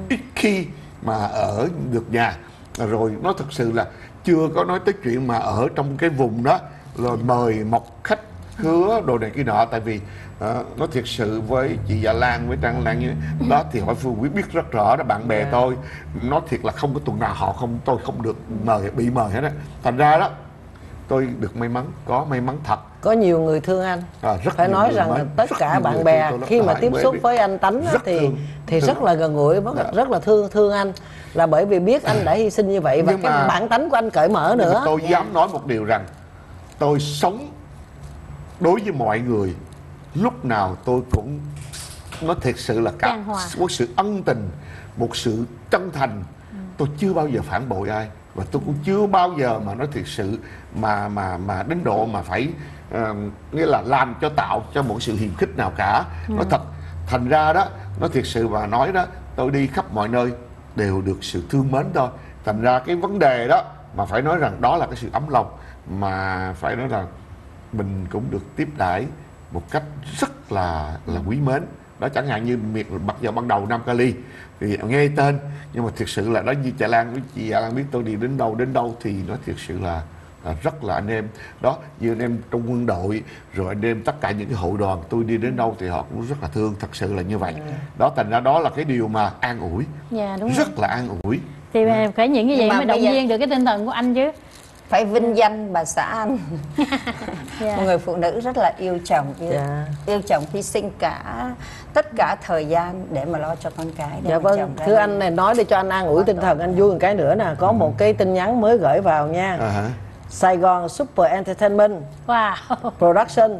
ít khi mà ở được nhà rồi nó thật sự là chưa có nói tới chuyện mà ở trong cái vùng đó rồi mời một khách hứa đồ này kia nọ. Tại vì ờ, nói thiệt sự với chị Dạ Lan với Trang Lan như đó thì hỏi Phương Quý biết rất rõ đó bạn bè tôi. Nói thiệt là không có tuần nào họ không tôi không được mời bị mời hết á. Thành ra đó tôi được may mắn có may mắn thật có nhiều người thương anh À, rất phải nói rằng là tất cả bạn bè khi mà tiếp xúc biết. với anh tánh Rất thì thương. thì Thương. rất là gần gũi rất, Dạ. rất là thương thương anh là bởi vì biết anh đã hy sinh như vậy và Nhưng cái mà- bản tánh của anh cởi mở Nhưng nữa tôi dám nói một điều rằng tôi sống đối với mọi người lúc nào tôi cũng nó thiệt sự là cả một sự ân tình một sự chân thành tôi chưa bao giờ phản bội ai và tôi cũng chưa bao giờ mà nói thiệt sự mà mà mà đến độ mà phải ờ, nghĩa là làm cho tạo cho một sự hiềm khích nào cả. Nói thật thành ra đó nó thiệt sự mà nói đó tôi đi khắp mọi nơi đều được sự thương mến thôi. Thành ra cái vấn đề đó mà phải nói rằng đó là cái sự ấm lòng mà phải nói rằng mình cũng được tiếp đãi một cách rất là là quý mến đó chẳng hạn như miệt bắt giờ ban đầu Nam Cali. Thì nghe tên nhưng mà thực sự là đó như chị Lan với chị Lan biết tôi đi đến đâu đến đâu thì nó thực sự là, là rất là anh em. Đó như anh em trong quân đội rồi anh em tất cả những cái hội đoàn tôi đi đến đâu thì họ cũng rất là thương thật sự là như vậy. Đó thành ra đó là cái điều mà an ủi. Dạ đúng rồi. rất là an ủi. Thì phải những cái mà mới động giờ- viên được cái tinh thần của anh chứ phải vinh danh bà xã anh Dạ. một người phụ nữ rất là yêu chồng yêu, Dạ. yêu chồng hy sinh cả tất cả thời gian để mà lo cho con cái Dạ vâng, thưa đi. anh này nói để cho anh an ủi tinh thần anh vui một cái nữa nè, có một cái tin nhắn mới gửi vào nha. à, hả? Sài Gòn Super Entertainment wow Production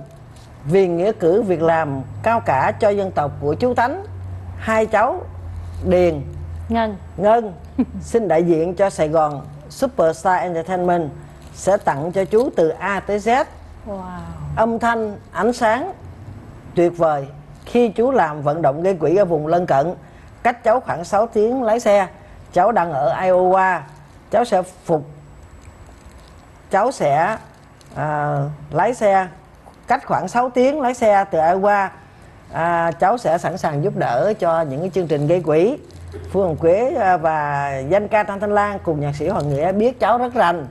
vì nghĩa cử việc làm cao cả cho dân tộc của chú Tánh, hai cháu Điền, ngân Ngân xin đại diện cho Sài Gòn Superstar Entertainment sẽ tặng cho chú từ A tới Z. Wow. Âm thanh, ánh sáng tuyệt vời. Khi chú làm vận động gây quỹ ở vùng lân cận cách cháu khoảng 6 tiếng lái xe. Cháu đang ở Iowa. Cháu sẽ phục cháu sẽ à, lái xe cách khoảng 6 tiếng lái xe từ Iowa. À, cháu sẽ sẵn sàng giúp đỡ cho những cái chương trình gây quỹ Phương Hồng Quế à, và danh ca Tăng Thanh Lan cùng nhạc sĩ Hoàng Nghĩa biết cháu rất rành.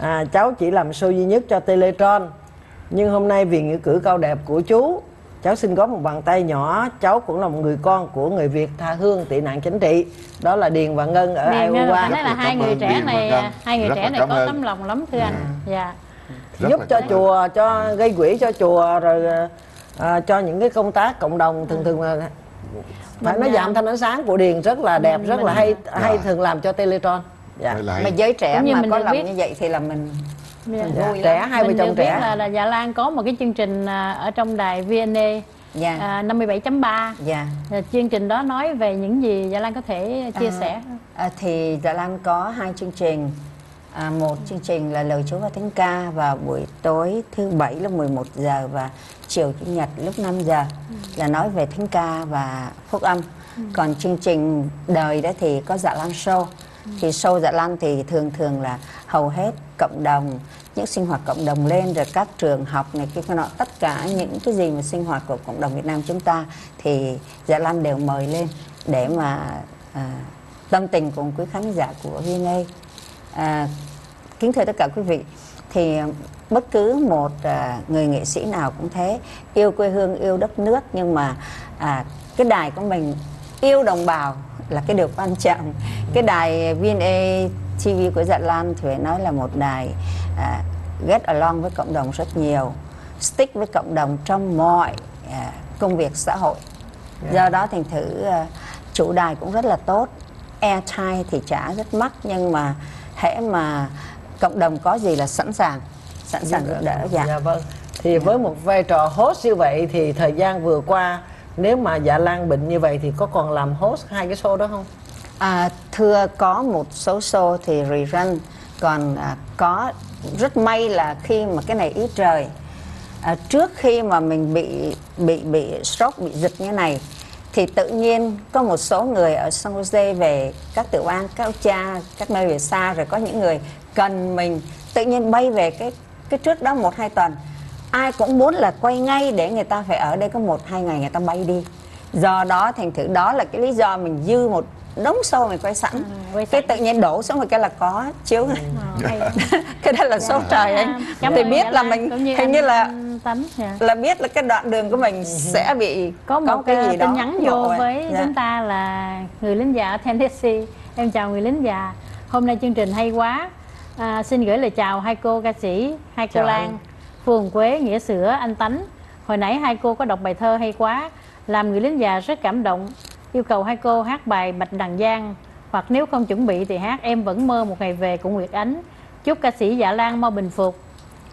À, cháu chỉ làm show duy nhất cho Teletron. Nhưng hôm nay vì nghĩa cử cao đẹp của chú cháu xin góp một bàn tay nhỏ. Cháu cũng là một người con của người Việt tha hương tị nạn chính trị. Đó là Điền và Ngân ở Điền Iowa. thấy là hai người trẻ Điền này hai người Rất trẻ này có ơn. tấm lòng lắm thưa anh. Dạ. Rất giúp cho ơn. chùa cho gây quỹ cho chùa rồi à, cho những cái công tác cộng đồng thường thường là phải Mình, nói à, giảm thanh ánh sáng của Điền rất là đẹp mình- rất là mình- hay hay Dạ. thường làm cho Teletron dạ. Là hay. mà giới trẻ mà mình có lòng biết. như vậy thì là mình Dạ. Dạ, Vui trẻ hai vợ mình chồng được biết trẻ là, là Dạ Lan có một cái chương trình à, ở trong đài VNA Dạ. à, 57.3 dạ Và chương trình đó nói về những gì Dạ Lan có thể chia À, sẻ à, thì Dạ Lan có hai chương trình à, một chương trình là lời Chúa và thánh ca vào buổi tối thứ bảy lúc 11 giờ và chiều chủ nhật lúc 5 giờ là nói về thánh ca và phúc âm. Còn chương trình đời đó thì có Dạ Lan show. Thì show Dạ Lan thì thường thường là hầu hết cộng đồng những sinh hoạt cộng đồng lên rồi các trường học này kia nọ tất cả những cái gì mà sinh hoạt của cộng đồng Việt Nam chúng ta thì Dạ Lan đều mời lên để mà à, tâm tình cùng quý khán giả của VNA à, kính thưa tất cả quý vị thì bất cứ một à, người nghệ sĩ nào cũng thế yêu quê hương yêu đất nước nhưng mà à, cái đài của mình yêu đồng bào là cái điều quan trọng. Cái đài VNA TV của Dạ Lan thì phải nói là một đài à, get along với cộng đồng rất nhiều stick với cộng đồng trong mọi à, công việc xã hội. Do đó thành thử à, chủ đài cũng rất là tốt. Airtime thì trả rất mắc nhưng mà hễ mà cộng đồng có gì là sẵn sàng sẵn sàng giúp đỡ dạ. Dạ vâng. Thì với một vai trò host như vậy thì thời gian vừa qua nếu mà dạ lan bệnh như vậy thì có còn làm host hai cái show đó không? À, thưa có một số show thì rerun còn à, có rất may là khi mà cái này ý trời. À, trước khi mà mình bị bị bị stroke bị dịch như này thì tự nhiên có một số người ở San Jose về, các tiểu bang, các cha, các nơi về xa, rồi có những người cần mình. Tự nhiên bay về cái cái trước đó một hai tuần, ai cũng muốn là quay ngay để người ta phải ở đây có một hai ngày người ta bay đi. Do đó thành thử đó là cái lý do mình dư một đống show mình quay sẵn quay cái tự nhiên đổ xuống một cái là có chiếu Ờ, hay. cái đó là số trời anh Cảm thì biết Dạ là mình hình anh như là Tánh dạ. là biết là cái đoạn đường của mình sẽ bị có một cái gì đó tin nhắn vô à. với Dạ. chúng ta là người lính già ở Tennessee em chào người lính già hôm nay chương trình hay quá à, xin gửi lời chào hai cô ca sĩ hai cô Chào Lan anh. Phương Quế, Nghĩa Sữa, Anh Tánh. Hồi nãy hai cô có đọc bài thơ hay quá, làm người lính già rất cảm động. Yêu cầu hai cô hát bài Bạch Đằng Giang, hoặc nếu không chuẩn bị thì hát Em vẫn mơ một ngày về của Nguyệt Ánh. Chúc ca sĩ Dạ Lan mau bình phục.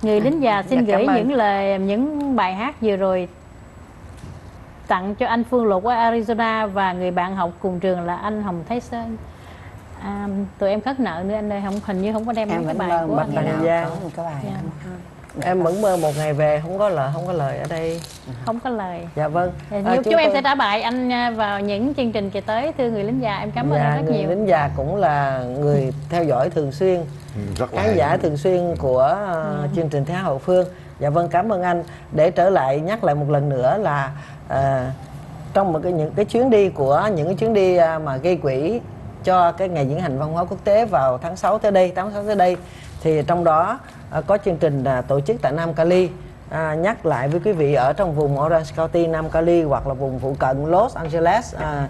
Người lính già xin Dạ, gửi ơn. những lời những bài hát vừa rồi tặng cho anh Phương Lục ở Arizona và người bạn học cùng trường là anh Hồng Thái Sơn. À, tụi em khất nợ nữa anh ơi, không hình như không có đem em mấy cái bài của anh nào. Giang. có một cái bài Dạ. Em em vẫn mơ một ngày về không có lời không có lời ở đây Không có lời. dạ vâng À, À, chúng, chúng chúng em tôi- sẽ trả bài anh à, vào những chương trình kỳ tới thưa người lính già em cảm ơn dạ, anh rất người nhiều lính già cũng là người theo dõi thường xuyên Ừ, rất khán hay. giả thường xuyên của uh, chương trình Thế Hậu Phương. Dạ vâng cảm ơn anh. Để trở lại nhắc lại một lần nữa là à, trong một cái những cái chuyến đi của những cái chuyến đi mà gây quỹ cho cái ngày diễn hành văn hóa quốc tế vào tháng 6 tới đây, tháng 6 tới đây thì trong đó À, có chương trình à, tổ chức tại Nam Cali. À, nhắc lại với quý vị ở trong vùng Orange County, Nam Cali hoặc là vùng phụ cận Los Angeles, à,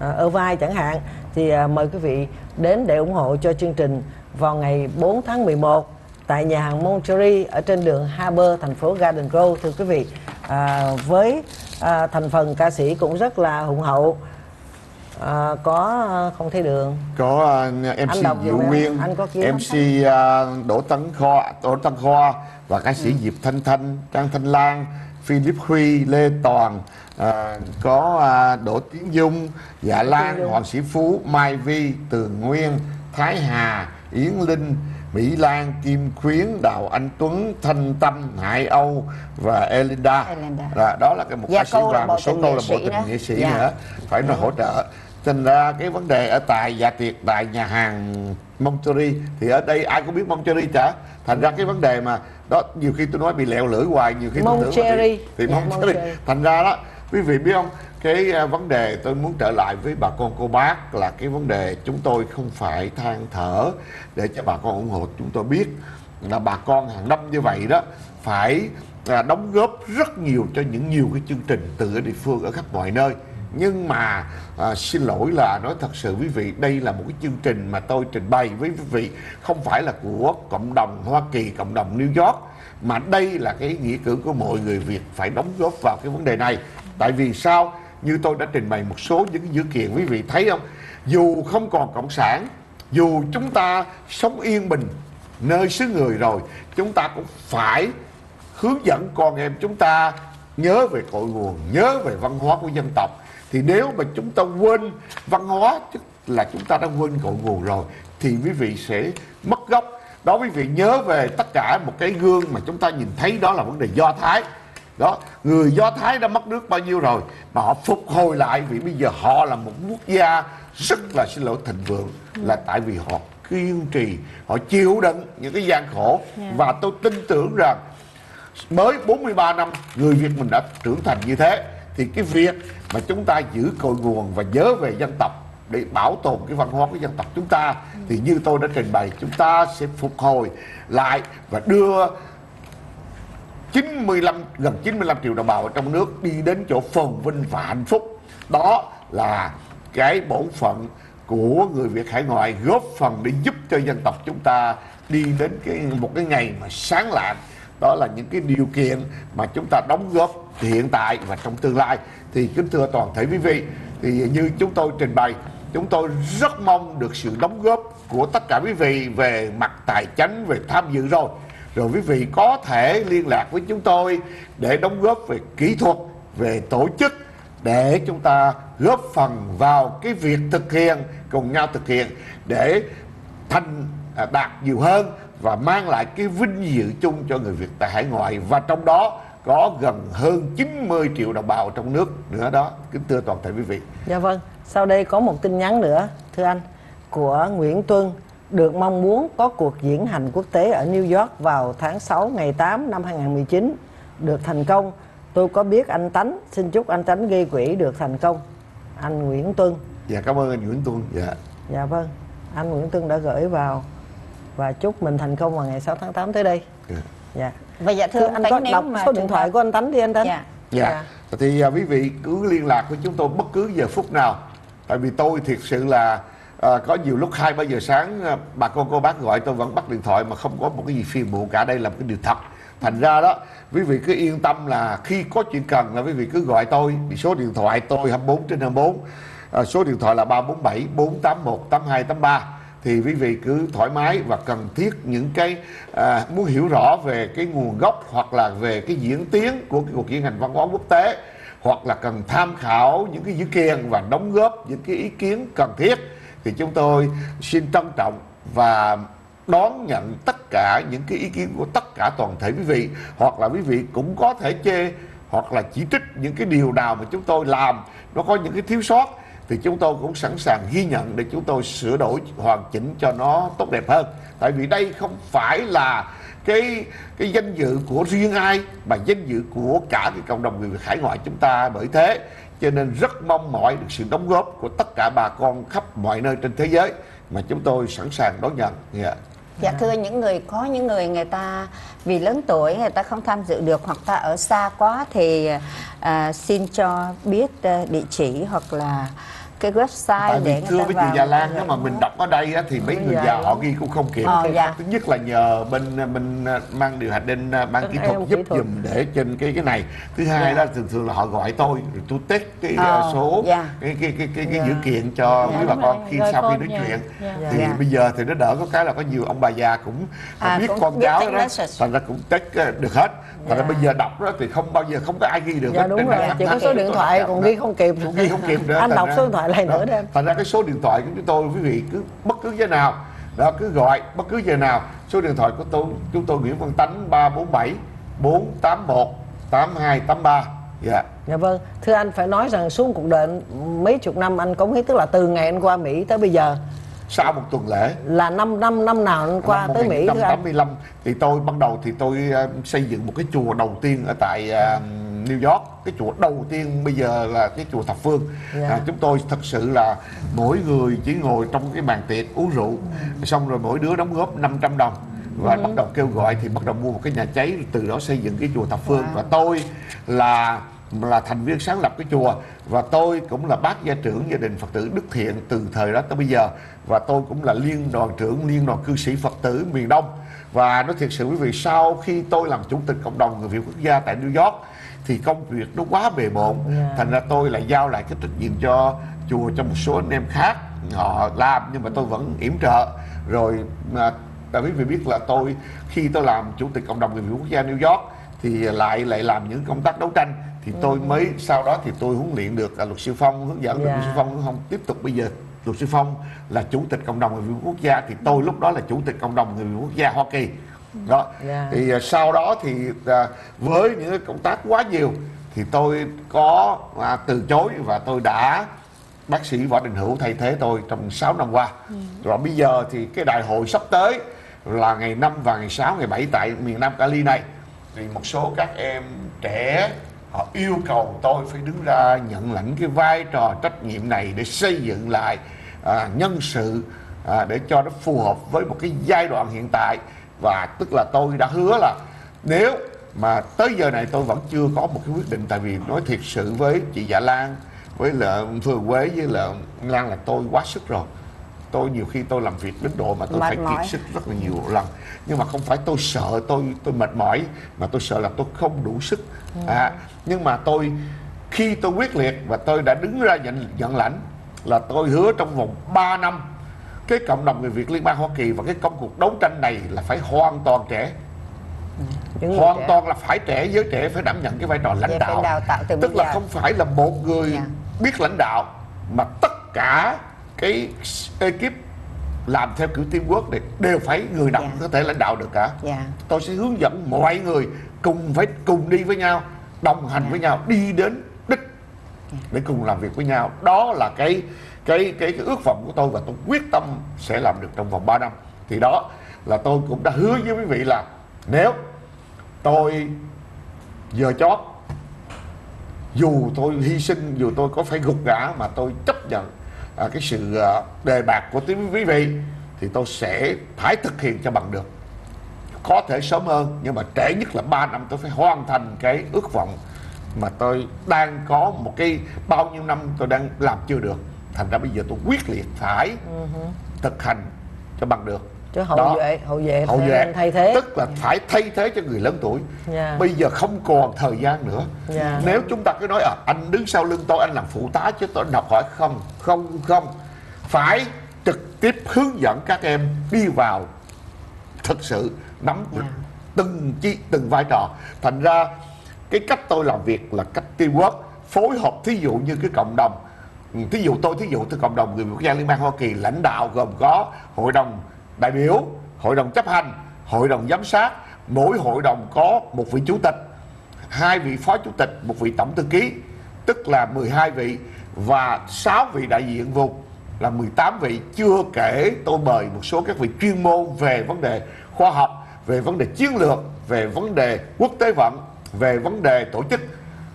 à, Irvine chẳng hạn thì à, mời quý vị đến để ủng hộ cho chương trình vào ngày 4 tháng 11 tại nhà hàng Monterey ở trên đường Harbor thành phố Garden Grove. Thưa quý vị à, với à, thành phần ca sĩ cũng rất là hùng hậu à, có à, không thấy đường có uh, Anh MC Diệu. Nguyên, Anh có kiếm MC uh, Đỗ Tấn Kho, Đỗ Tấn Kho và ca sĩ Diệp Thanh Thanh, Trang Thanh Lan, Philip Huy, Lê Toàn, uh, có uh, Đỗ Tiến Dung, Dạ Lan, Hoàng Sĩ Phú, Mai Vi, Tường Nguyên, Thái Hà, Yến Linh, Mỹ Lan, Kim Khuyến, Đào Anh Tuấn, Thanh Tâm, Hải Âu và Elinda. Elinda. Là, đó là cái một Dạ, ca sĩ và một số câu là bộ tình đó. nghệ sĩ Dạ. nữa phải nó hỗ trợ thành ra cái vấn đề ở tại dạ tiệc tại nhà hàng Monterey thì ở đây ai cũng biết Monterey chả? Thành ra cái vấn đề mà đó nhiều khi tôi nói bị lẹo lưỡi hoài nhiều khi tôi tưởng thì, thì Dạ, Monterey. Monterey. thành ra đó quý vị biết không? Cái à, vấn đề tôi muốn trở lại với bà con cô bác là cái vấn đề chúng tôi không phải than thở để cho bà con ủng hộ. Chúng tôi biết là bà con hàng năm như vậy đó phải à, đóng góp rất nhiều cho những nhiều cái chương trình từ ở địa phương ở khắp mọi nơi. Nhưng mà à, xin lỗi là nói thật sự quý vị đây là một cái chương trình mà tôi trình bày với quý vị không phải là của cộng đồng Hoa Kỳ cộng đồng New York mà đây là cái nghĩa cử của mọi người Việt phải đóng góp vào cái vấn đề này. Tại vì sao? Như tôi đã trình bày một số những cái dữ kiện quý vị thấy không? Dù không còn cộng sản dù chúng ta sống yên bình nơi xứ người rồi chúng ta cũng phải hướng dẫn con em chúng ta nhớ về cội nguồn nhớ về văn hóa của dân tộc thì nếu mà chúng ta quên văn hóa tức là chúng ta đã quên cội nguồn rồi thì quý vị sẽ mất gốc. Đó quý vị nhớ về tất cả một cái gương mà chúng ta nhìn thấy đó là vấn đề do thái. Đó người do thái đã mất nước bao nhiêu rồi mà họ phục hồi lại vì bây giờ họ là một quốc gia rất là xin lỗi thịnh vượng là tại vì họ kiên trì họ chịu đựng những cái gian khổ. Và tôi tin tưởng rằng mới 43 năm người Việt mình đã trưởng thành như thế thì cái việc mà chúng ta giữ cội nguồn và nhớ về dân tộc để bảo tồn cái văn hóa của dân tộc chúng ta, thì như tôi đã trình bày, chúng ta sẽ phục hồi lại và đưa 95 gần 95 triệu đồng bào ở trong nước đi đến chỗ phồn vinh và hạnh phúc. Đó là cái bổn phận của người Việt hải ngoại góp phần để giúp cho dân tộc chúng ta đi đến cái, một cái ngày mà sáng lạng đó là những cái điều kiện mà chúng ta đóng góp hiện tại và trong tương lai. Thì kính thưa toàn thể quý vị, thì như chúng tôi trình bày, chúng tôi rất mong được sự đóng góp của tất cả quý vị về mặt tài chính, về tham dự rồi. Rồi quý vị có thể liên lạc với chúng tôi để đóng góp về kỹ thuật, về tổ chức, để chúng ta góp phần vào cái việc thực hiện, cùng nhau thực hiện để thành à, đạt nhiều hơn và mang lại cái vinh dự chung cho người Việt tại hải ngoại. Và trong đó có gần hơn 90 triệu đồng bào trong nước nữa đó. Kính thưa toàn thể quý vị. Dạ vâng, sau đây có một tin nhắn nữa, thưa anh, của Nguyễn Tuân được mong muốn có cuộc diễn hành quốc tế ở New York vào tháng 6 ngày 8 năm 2019 được thành công. Tôi có biết anh Tánh, xin chúc anh Tánh gây quỹ được thành công. Anh Nguyễn Tuân. dạ cảm ơn anh Nguyễn Tuân. Dạ. Dạ vâng, anh Nguyễn Tuân đã gửi vào và chúc mình thành công vào ngày 6 tháng 8 tới đây. dạ. Dạ. Và dạ thưa anh anh Tánh có đọc mà số điện thoại của anh Tánh đi anh Tánh. Dạ. Dạ. Thì à, quý vị cứ liên lạc với chúng tôi bất cứ giờ phút nào. Tại vì tôi thiệt sự là à, có nhiều lúc hai ba giờ sáng à, bà con cô bác gọi tôi vẫn bắt điện thoại mà không có một cái gì phiền muộn cả đây là một cái điều thật. thành ra đó quý vị cứ yên tâm là khi có chuyện cần là quý vị cứ gọi tôi thì số điện thoại tôi 24 trên 24 à, số điện thoại là 347 481 8283 thì quý vị cứ thoải mái và cần thiết những cái à, muốn hiểu rõ về cái nguồn gốc hoặc là về cái diễn tiến của cái cuộc diễn hành văn hóa quốc tế hoặc là cần tham khảo những cái dữ kiện và đóng góp những cái ý kiến cần thiết thì chúng tôi xin trân trọng và đón nhận tất cả những cái ý kiến của tất cả toàn thể quý vị hoặc là quý vị cũng có thể chê hoặc là chỉ trích những cái điều nào mà chúng tôi làm. Nó có những cái thiếu sót thì chúng tôi cũng sẵn sàng ghi nhận để chúng tôi sửa đổi hoàn chỉnh cho nó tốt đẹp hơn. Tại vì đây không phải là cái cái danh dự của riêng ai mà danh dự của cả cái cộng đồng người Việt hải ngoại chúng ta bởi thế. Cho nên rất mong mỏi được sự đóng góp của tất cả bà con khắp mọi nơi trên thế giới mà chúng tôi sẵn sàng đón nhận. Yeah. Dạ thưa những người có những người người ta vì lớn tuổi người ta không tham dự được hoặc ta ở xa quá thì à, xin cho biết à, địa chỉ hoặc là cái website tại vì để thưa người với chị. Già Lan nếu mà mình đọc ở đây á, thì mấy người già họ ghi cũng không kịp Ờ, dạ. thứ nhất là nhờ bên bên à, mang điều hành bên à, ban Bên kỹ thuật giúp dùm để trên cái cái này thứ hai Dạ. đó thường thường là họ gọi tôi rồi tôi test cái Ờ, số dạ. cái cái cái cái, cái Dạ. dữ kiện cho Dạ, quý bà con khi Rồi sau khi nói dạ. chuyện Dạ. thì Dạ. bây giờ thì nó đỡ có cái là có nhiều ông bà già cũng À, biết cũng con cháu đó thành ra cũng test được hết thành ra Dạ. bây giờ đọc đó thì không bao giờ không có ai ghi được dạ hết. đúng rồi chỉ có số điện thoại còn ghi không kịp cũng ghi không kịp nữa anh đọc số điện thoại lại đó, nữa đem thành ra cái số điện thoại của chúng tôi quý vị cứ bất cứ giờ nào đó cứ gọi bất cứ giờ nào số điện thoại của tôi chúng tôi Nguyễn Văn Tánh 347 481 8283 dạ. Dạ vâng, thưa anh phải nói rằng suốt cuộc đời mấy chục năm anh cống hiến tức là từ ngày anh qua Mỹ tới bây giờ. Sau một tuần lễ. Là năm năm năm nào anh qua năm tới Mỹ thưa anh? 1985 thì tôi ban đầu thì tôi ờ, xây dựng một cái chùa đầu tiên ở tại ờ, New York cái chùa đầu tiên bây giờ là cái chùa thập phương. Dạ. à, chúng tôi thật sự là mỗi người chỉ ngồi trong cái bàn tiệc uống rượu xong rồi mỗi đứa đóng góp 500 đồng và bắt đầu kêu gọi thì bắt đầu mua một cái nhà cháy từ đó xây dựng cái chùa thập phương. Và tôi là là thành viên sáng lập cái chùa và tôi cũng là bác gia trưởng gia đình Phật tử Đức Thiện từ thời đó tới bây giờ. Và tôi cũng là liên đoàn trưởng liên đoàn cư sĩ Phật tử miền Đông. Và nói thiệt sự quý vị sau khi tôi làm chủ tịch cộng đồng người Việt quốc gia tại New York thì công việc nó quá bề bộn. Dạ. thành ra tôi lại giao lại cái trách nhiệm cho chùa cho một số anh em khác. Họ làm nhưng mà tôi vẫn yểm trợ. Rồi mà tại quý vị biết là tôi khi tôi làm chủ tịch cộng đồng người Việt quốc gia New York thì lại lại làm những công tác đấu tranh. Thì tôi mới sau đó thì tôi huấn luyện được luật sư Phong hướng dẫn. Được Dạ. luật sư Phong không tiếp tục bây giờ. Luật sư Phong là chủ tịch cộng đồng người Việt quốc gia. Thì tôi lúc đó là chủ tịch cộng đồng người Việt quốc gia Hoa Kỳ đó. Dạ. thì à, sau đó thì à, với những công tác quá nhiều thì tôi có à, từ chối và tôi đã bác sĩ Võ Đình Hữu thay thế tôi trong 6 năm qua. Rồi bây giờ thì cái đại hội sắp tới là ngày 5 và ngày 6 ngày 7 tại miền Nam Cali này thì một số các em trẻ họ yêu cầu tôi phải đứng ra nhận lãnh cái vai trò trách nhiệm này để xây dựng lại à, nhân sự à, để cho nó phù hợp với một cái giai đoạn hiện tại và tức là tôi đã hứa là nếu mà tới giờ này tôi vẫn chưa có một cái quyết định. Tại vì nói thiệt sự với chị Dạ Lan với là Phương Quế với là Lan là tôi quá sức rồi. Tôi nhiều khi tôi làm việc đến độ mà tôi Mệt phải mỏi. kiệt sức rất là nhiều lần. Nhưng mà không phải tôi sợ tôi tôi mệt mỏi mà tôi sợ là tôi không đủ sức. À, nhưng mà tôi khi tôi quyết liệt và tôi đã đứng ra nhận nhận lãnh là tôi hứa trong vòng 3 năm cái cộng đồng người Việt Liên bang Hoa Kỳ và cái công cuộc đấu tranh này là phải hoàn toàn trẻ Những người hoàn trẻ. toàn là phải trẻ giới trẻ phải đảm nhận cái vai trò lãnh Dạ, đạo đào tạo từ tức là giờ. không phải là một người Dạ. biết lãnh đạo mà tất cả cái ekip làm theo kiểu teamwork này đều phải người nào Dạ. cũng có thể lãnh đạo được cả Dạ. tôi sẽ hướng dẫn mọi người cùng phải cùng đi với nhau đồng hành Dạ. với nhau đi đến đích để cùng làm việc với nhau đó là cái cái cái, cái ước vọng của tôi và tôi quyết tâm sẽ làm được trong vòng 3 năm. Thì đó là tôi cũng đã hứa với quý vị là nếu tôi giờ chót dù tôi hy sinh dù tôi có phải gục ngã mà tôi chấp nhận à, cái sự à, đề bạc của tiếng quý vị thì tôi sẽ phải thực hiện cho bằng được. Có thể sớm hơn nhưng mà trễ nhất là 3 năm tôi phải hoàn thành cái ước vọng mà tôi đang có một cái bao nhiêu năm tôi đang làm chưa được thành ra bây giờ tôi quyết liệt phải thực hành cho bằng được. Chứ hậu Đó. vệ hậu vệ hậu vệ. thay thế. Tức là phải thay thế cho người lớn tuổi. Dạ. bây giờ không còn thời gian nữa. Dạ. nếu chúng ta cứ nói à, anh đứng sau lưng tôi anh làm phụ tá chứ tôi học hỏi. Không không không. Phải trực tiếp hướng dẫn các em đi vào thực sự nắm Dạ. từng chi từng vai trò. Thành ra cái cách tôi làm việc là cách teamwork phối hợp thí dụ như cái cộng đồng thí dụ tôi thí dụ từ cộng đồng người Việt quốc gia liên bang Hoa Kỳ lãnh đạo gồm có hội đồng đại biểu hội đồng chấp hành hội đồng giám sát mỗi hội đồng có một vị chủ tịch hai vị phó chủ tịch một vị tổng thư ký tức là 12 vị và 6 vị đại diện vùng là 18 vị chưa kể tôi mời một số các vị chuyên môn về vấn đề khoa học về vấn đề chiến lược về vấn đề quốc tế vận về vấn đề tổ chức.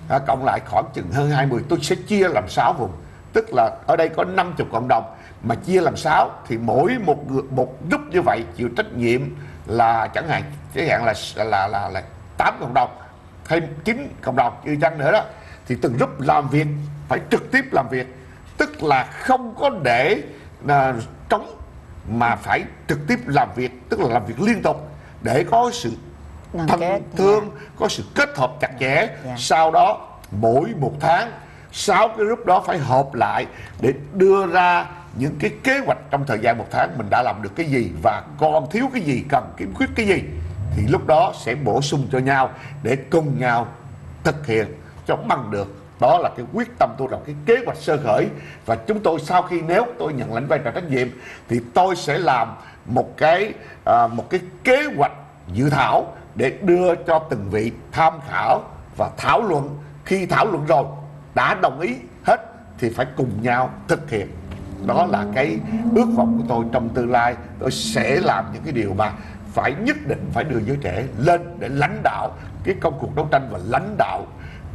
À, cộng lại khoảng chừng hơn 20 tôi sẽ chia làm 6 vùng tức là ở đây có 50 cộng đồng mà chia làm 6 thì mỗi một một group như vậy chịu trách nhiệm là chẳng hạn chẳng hạn là là là là 8 cộng đồng hay 9 cộng đồng như chăng nữa đó. Thì từng group làm việc phải trực tiếp làm việc. Tức là không có để à, trống mà phải trực tiếp làm việc tức là làm việc liên tục để có sự thân kết, thương có sự kết hợp chặt chẽ. Dạ. sau đó mỗi một tháng sáu cái group đó phải họp lại để đưa ra những cái kế hoạch trong thời gian một tháng mình đã làm được cái gì và còn thiếu cái gì cần kiếm khuyết cái gì. Thì lúc đó sẽ bổ sung cho nhau để cùng nhau thực hiện cho bằng được. Đó là cái quyết tâm tôi làm cái kế hoạch sơ khởi. Và chúng tôi sau khi nếu tôi nhận lãnh vai trò trách nhiệm thì tôi sẽ làm một cái à, một cái kế hoạch dự thảo để đưa cho từng vị tham khảo và thảo luận. Khi thảo luận rồi đã đồng ý hết thì phải cùng nhau thực hiện. Đó là cái ước vọng của tôi trong tương lai. Tôi sẽ làm những cái điều mà phải nhất định phải đưa giới trẻ lên để lãnh đạo cái công cuộc đấu tranh và lãnh đạo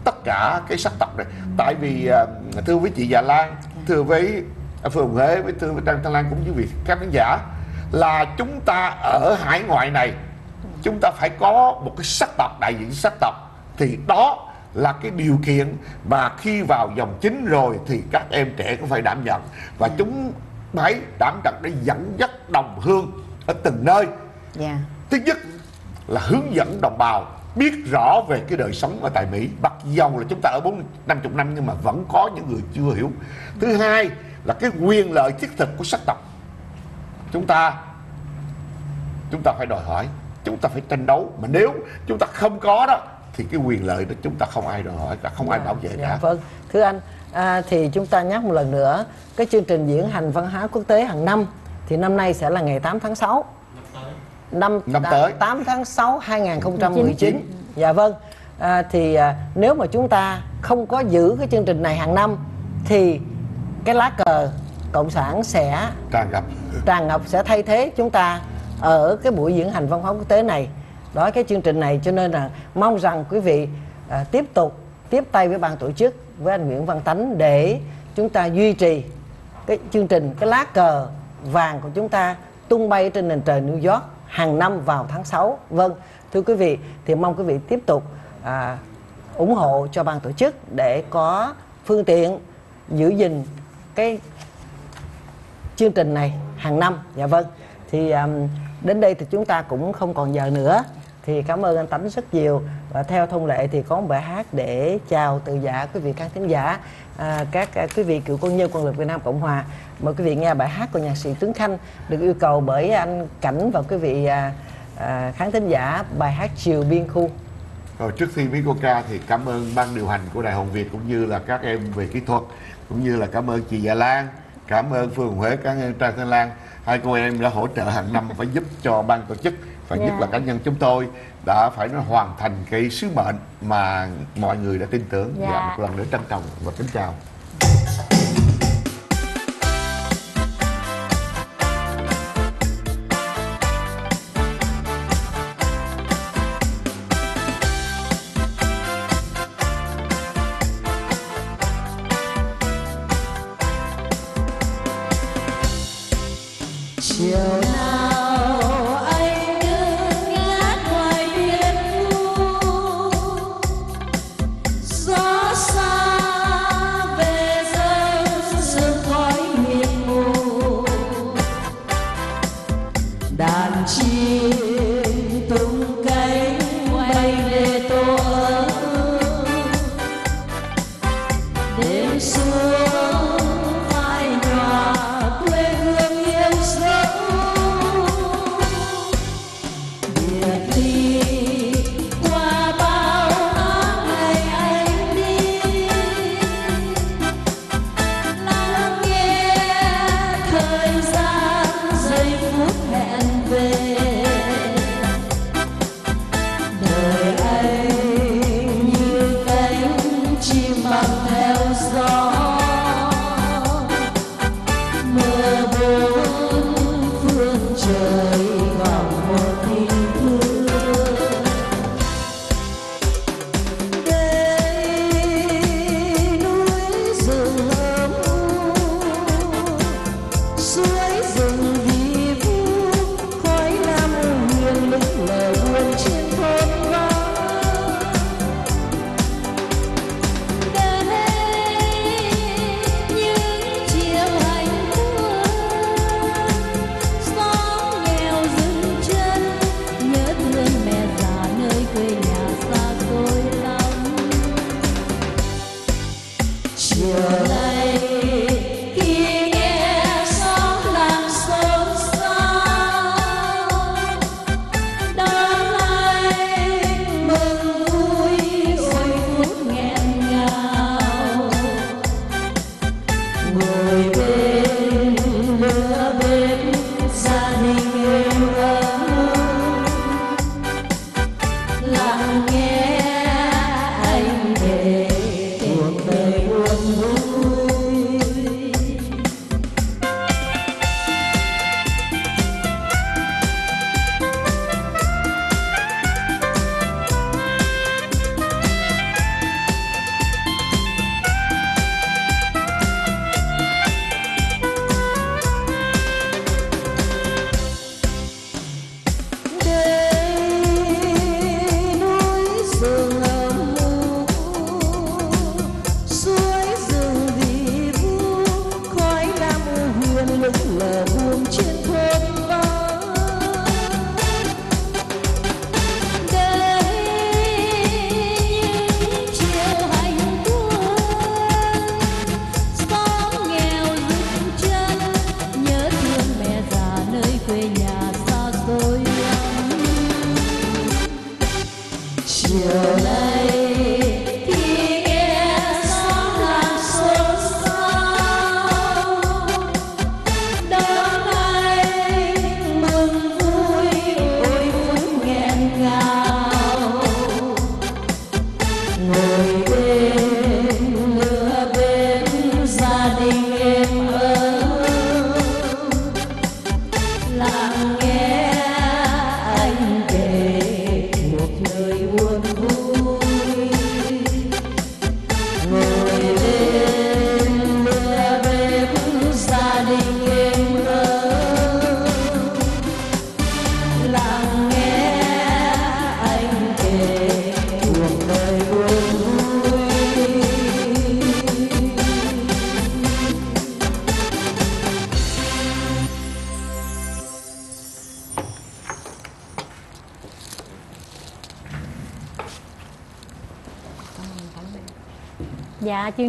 tất cả cái sắc tộc này. Tại vì à, thưa với chị Già Lan, thưa với à, phường Huế, với thưa với Trang Thanh Lan cũng như vị các khán giả, là chúng ta ở hải ngoại này, chúng ta phải có một cái sắc tộc đại diện sắc tộc. Thì đó là cái điều kiện mà khi vào dòng chính rồi thì các em trẻ cũng phải đảm nhận. Và chúng phải đảm nhận để dẫn dắt đồng hương ở từng nơi. Dạ. thứ nhất là hướng dẫn đồng bào biết rõ về cái đời sống ở tại Mỹ. Mặc dầu là chúng ta ở bốn năm chục năm nhưng mà vẫn có những người chưa hiểu. Thứ hai là cái quyền lợi thiết thực của sắc tộc. Chúng ta chúng ta phải đòi hỏi chúng ta phải tranh đấu. Mà nếu chúng ta không có đó thì cái quyền lợi đó chúng ta không ai đòi hỏi cả không ai bảo vệ Dạ, cả. vâng. Thưa anh à, thì chúng ta nhắc một lần nữa cái chương trình diễn hành văn hóa quốc tế hàng năm thì năm nay sẽ là ngày 8 tháng 6 năm Năm tới. 8 tháng 6 2019 dạ vâng. À, thì à, nếu mà chúng ta không có giữ cái chương trình này hàng năm thì cái lá cờ cộng sản sẽ tràn ngập. tràn ngập sẽ thay thế chúng ta ở cái buổi diễn hành văn hóa quốc tế này đó cái chương trình này cho nên là mong rằng quý vị à, tiếp tục tiếp tay với ban tổ chức với anh Nguyễn Văn Tánh để chúng ta duy trì cái chương trình cái lá cờ vàng của chúng ta tung bay trên nền trời New York hàng năm vào tháng 6 vâng thưa quý vị thì mong quý vị tiếp tục à, ủng hộ cho ban tổ chức để có phương tiện giữ gìn cái chương trình này hàng năm. Dạ vâng thì um, đến đây thì chúng ta cũng không còn giờ nữa thì cảm ơn anh tánh rất nhiều. Và theo thông lệ thì có một bài hát để chào từ giả quý vị khán thính giả à, các à, quý vị cựu quân nhân quân lực Việt Nam Cộng Hòa. Mời quý vị nghe bài hát của nhạc sĩ Tuấn Khanh được yêu cầu bởi anh Cảnh và quý vị à, à, khán thính giả bài hát chiều biên khu. Rồi trước khi biết cô ca thì cảm ơn ban điều hành của Đài Hồng Việt cũng như là các em về kỹ thuật cũng như là cảm ơn chị Dạ Lan, cảm ơn Phương Huế, cảm ơn Trang Thanh Lan. Hai cô em đã hỗ trợ hàng năm phải giúp cho ban tổ chức và nhất là cá nhân chúng tôi đã phải nó hoàn thành cái sứ mệnh mà mọi người đã tin tưởng. Dạ. Dạ, một lần nữa trân trọng và kính chào.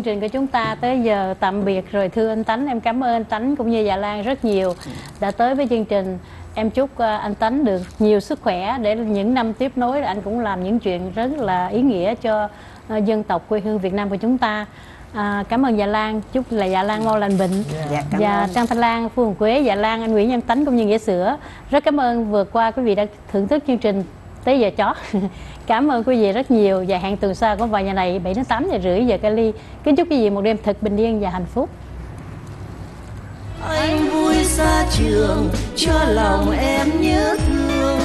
Chương trình của chúng ta tới giờ tạm biệt rồi thưa anh Tánh. Em cảm ơn anh Tánh cũng như dạ Lan rất nhiều đã tới với chương trình. Em chúc ờ, anh Tánh được nhiều sức khỏe để những năm tiếp nối anh cũng làm những chuyện rất là ý nghĩa cho ờ, dân tộc quê hương Việt Nam của chúng ta. À, cảm ơn dạ Lan, chúc là dạ Lan mau lành bệnh. Dạ, cảm và ơn. Trang Thanh Lan, Phương Hồng Quế, dạ Lan, anh Nguyễn Nhân Tánh cũng như Nghĩa Sữa. Rất cảm ơn vừa qua quý vị đã thưởng thức chương trình tới giờ chó cảm ơn quý vị rất nhiều. Và hẹn tuần sau của vài nhà này 7 đến 8 giờ rưỡi giờ Cali. Kính chúc quý vị một đêm thật bình yên và hạnh phúc. Anh vui xa trường, cho lòng em nhớ thương,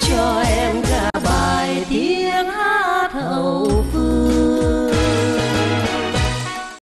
cho em cả bài tiếng